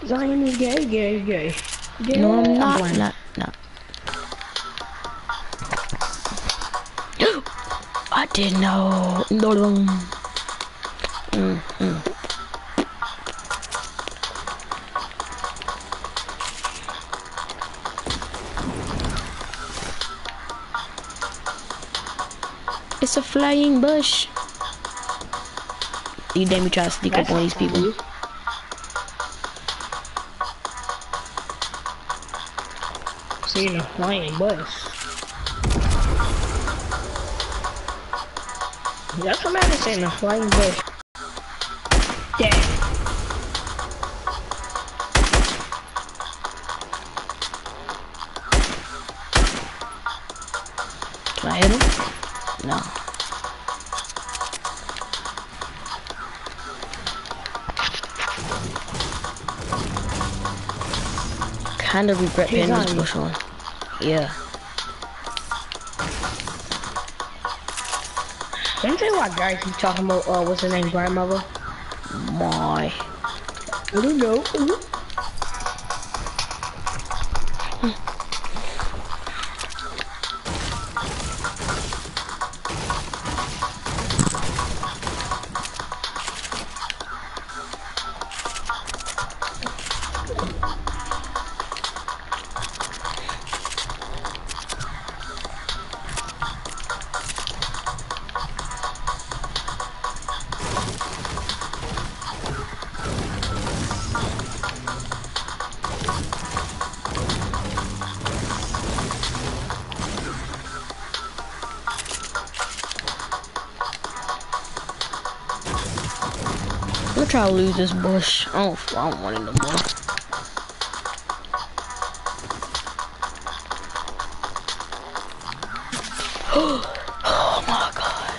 Zyon is gay, gay, gay. gay. No, I'm not. blind. Not, not. I didn't know. No, no. Mm, mm. It's a flying bush. You dare me try to sneak up on these people? Seeing a flying bus. That's what I'm saying, a flying bus. Damn. Can I hit him? No. Kind of regret hitting this bush one. Yeah. Let me tell you what guy keep talking about, uh, what's her name, grandmother? My. I don't know. Gonna lose this bush. I don't, I don't want it no more. oh my god.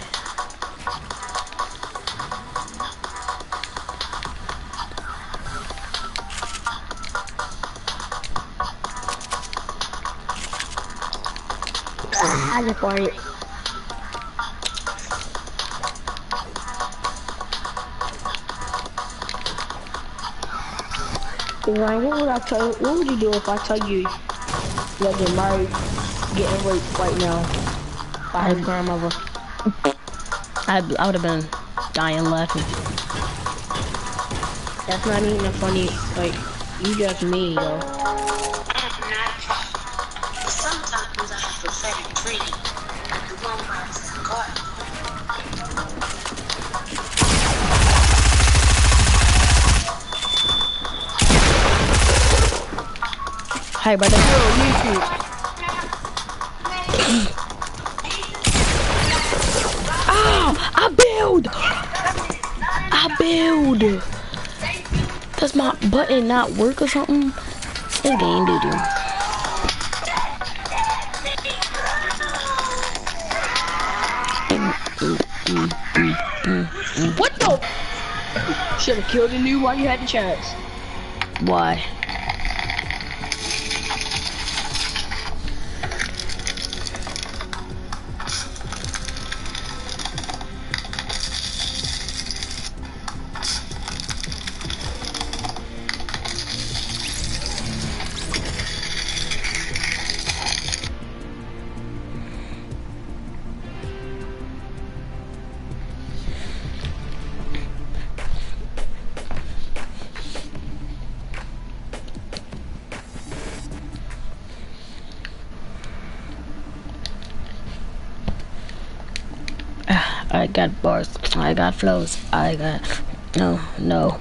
I just want What would tell? What would you do if I tell you that you're married, getting raped right now by his grandmother? I, I would have been dying laughing. That's not even a funny. Like, you just me though. Hi, brother. Ah! I build! I build! Does my button not work or something? This game doo doo. What the? Should have killed a new while you had the chance. Why? Flows. I got no, no.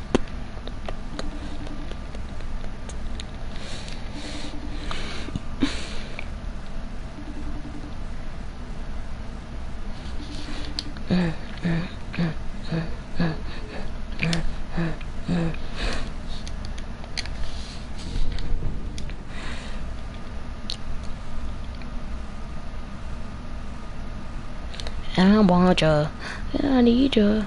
I want I need ya.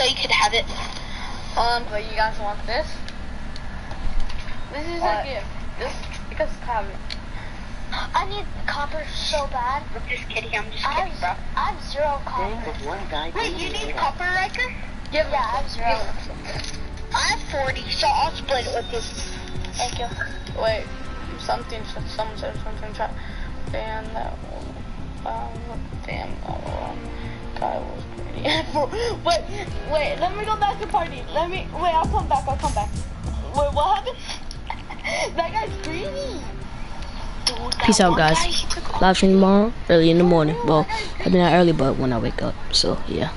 so you could have it. Um, but you guys want this? This is What? a gift. This, because have it. I need copper so bad. I'm just kidding. I'm just I kidding, bro. have, I have zero copper. Wait, you need copper, Riker? Give Yeah, I have zero. I have 40, so I'll split it with you. Thank you. Wait, something, someone said something, try, damn, that one, um, damn, that one guy was pretty, wait, wait, let me go back to party, let me, wait, I'll come back, I'll come back, wait, what happened? that guy's greedy. Peace out, guys. Live stream tomorrow, early in the morning. Well, I mean not early, but when I wake up. So, yeah.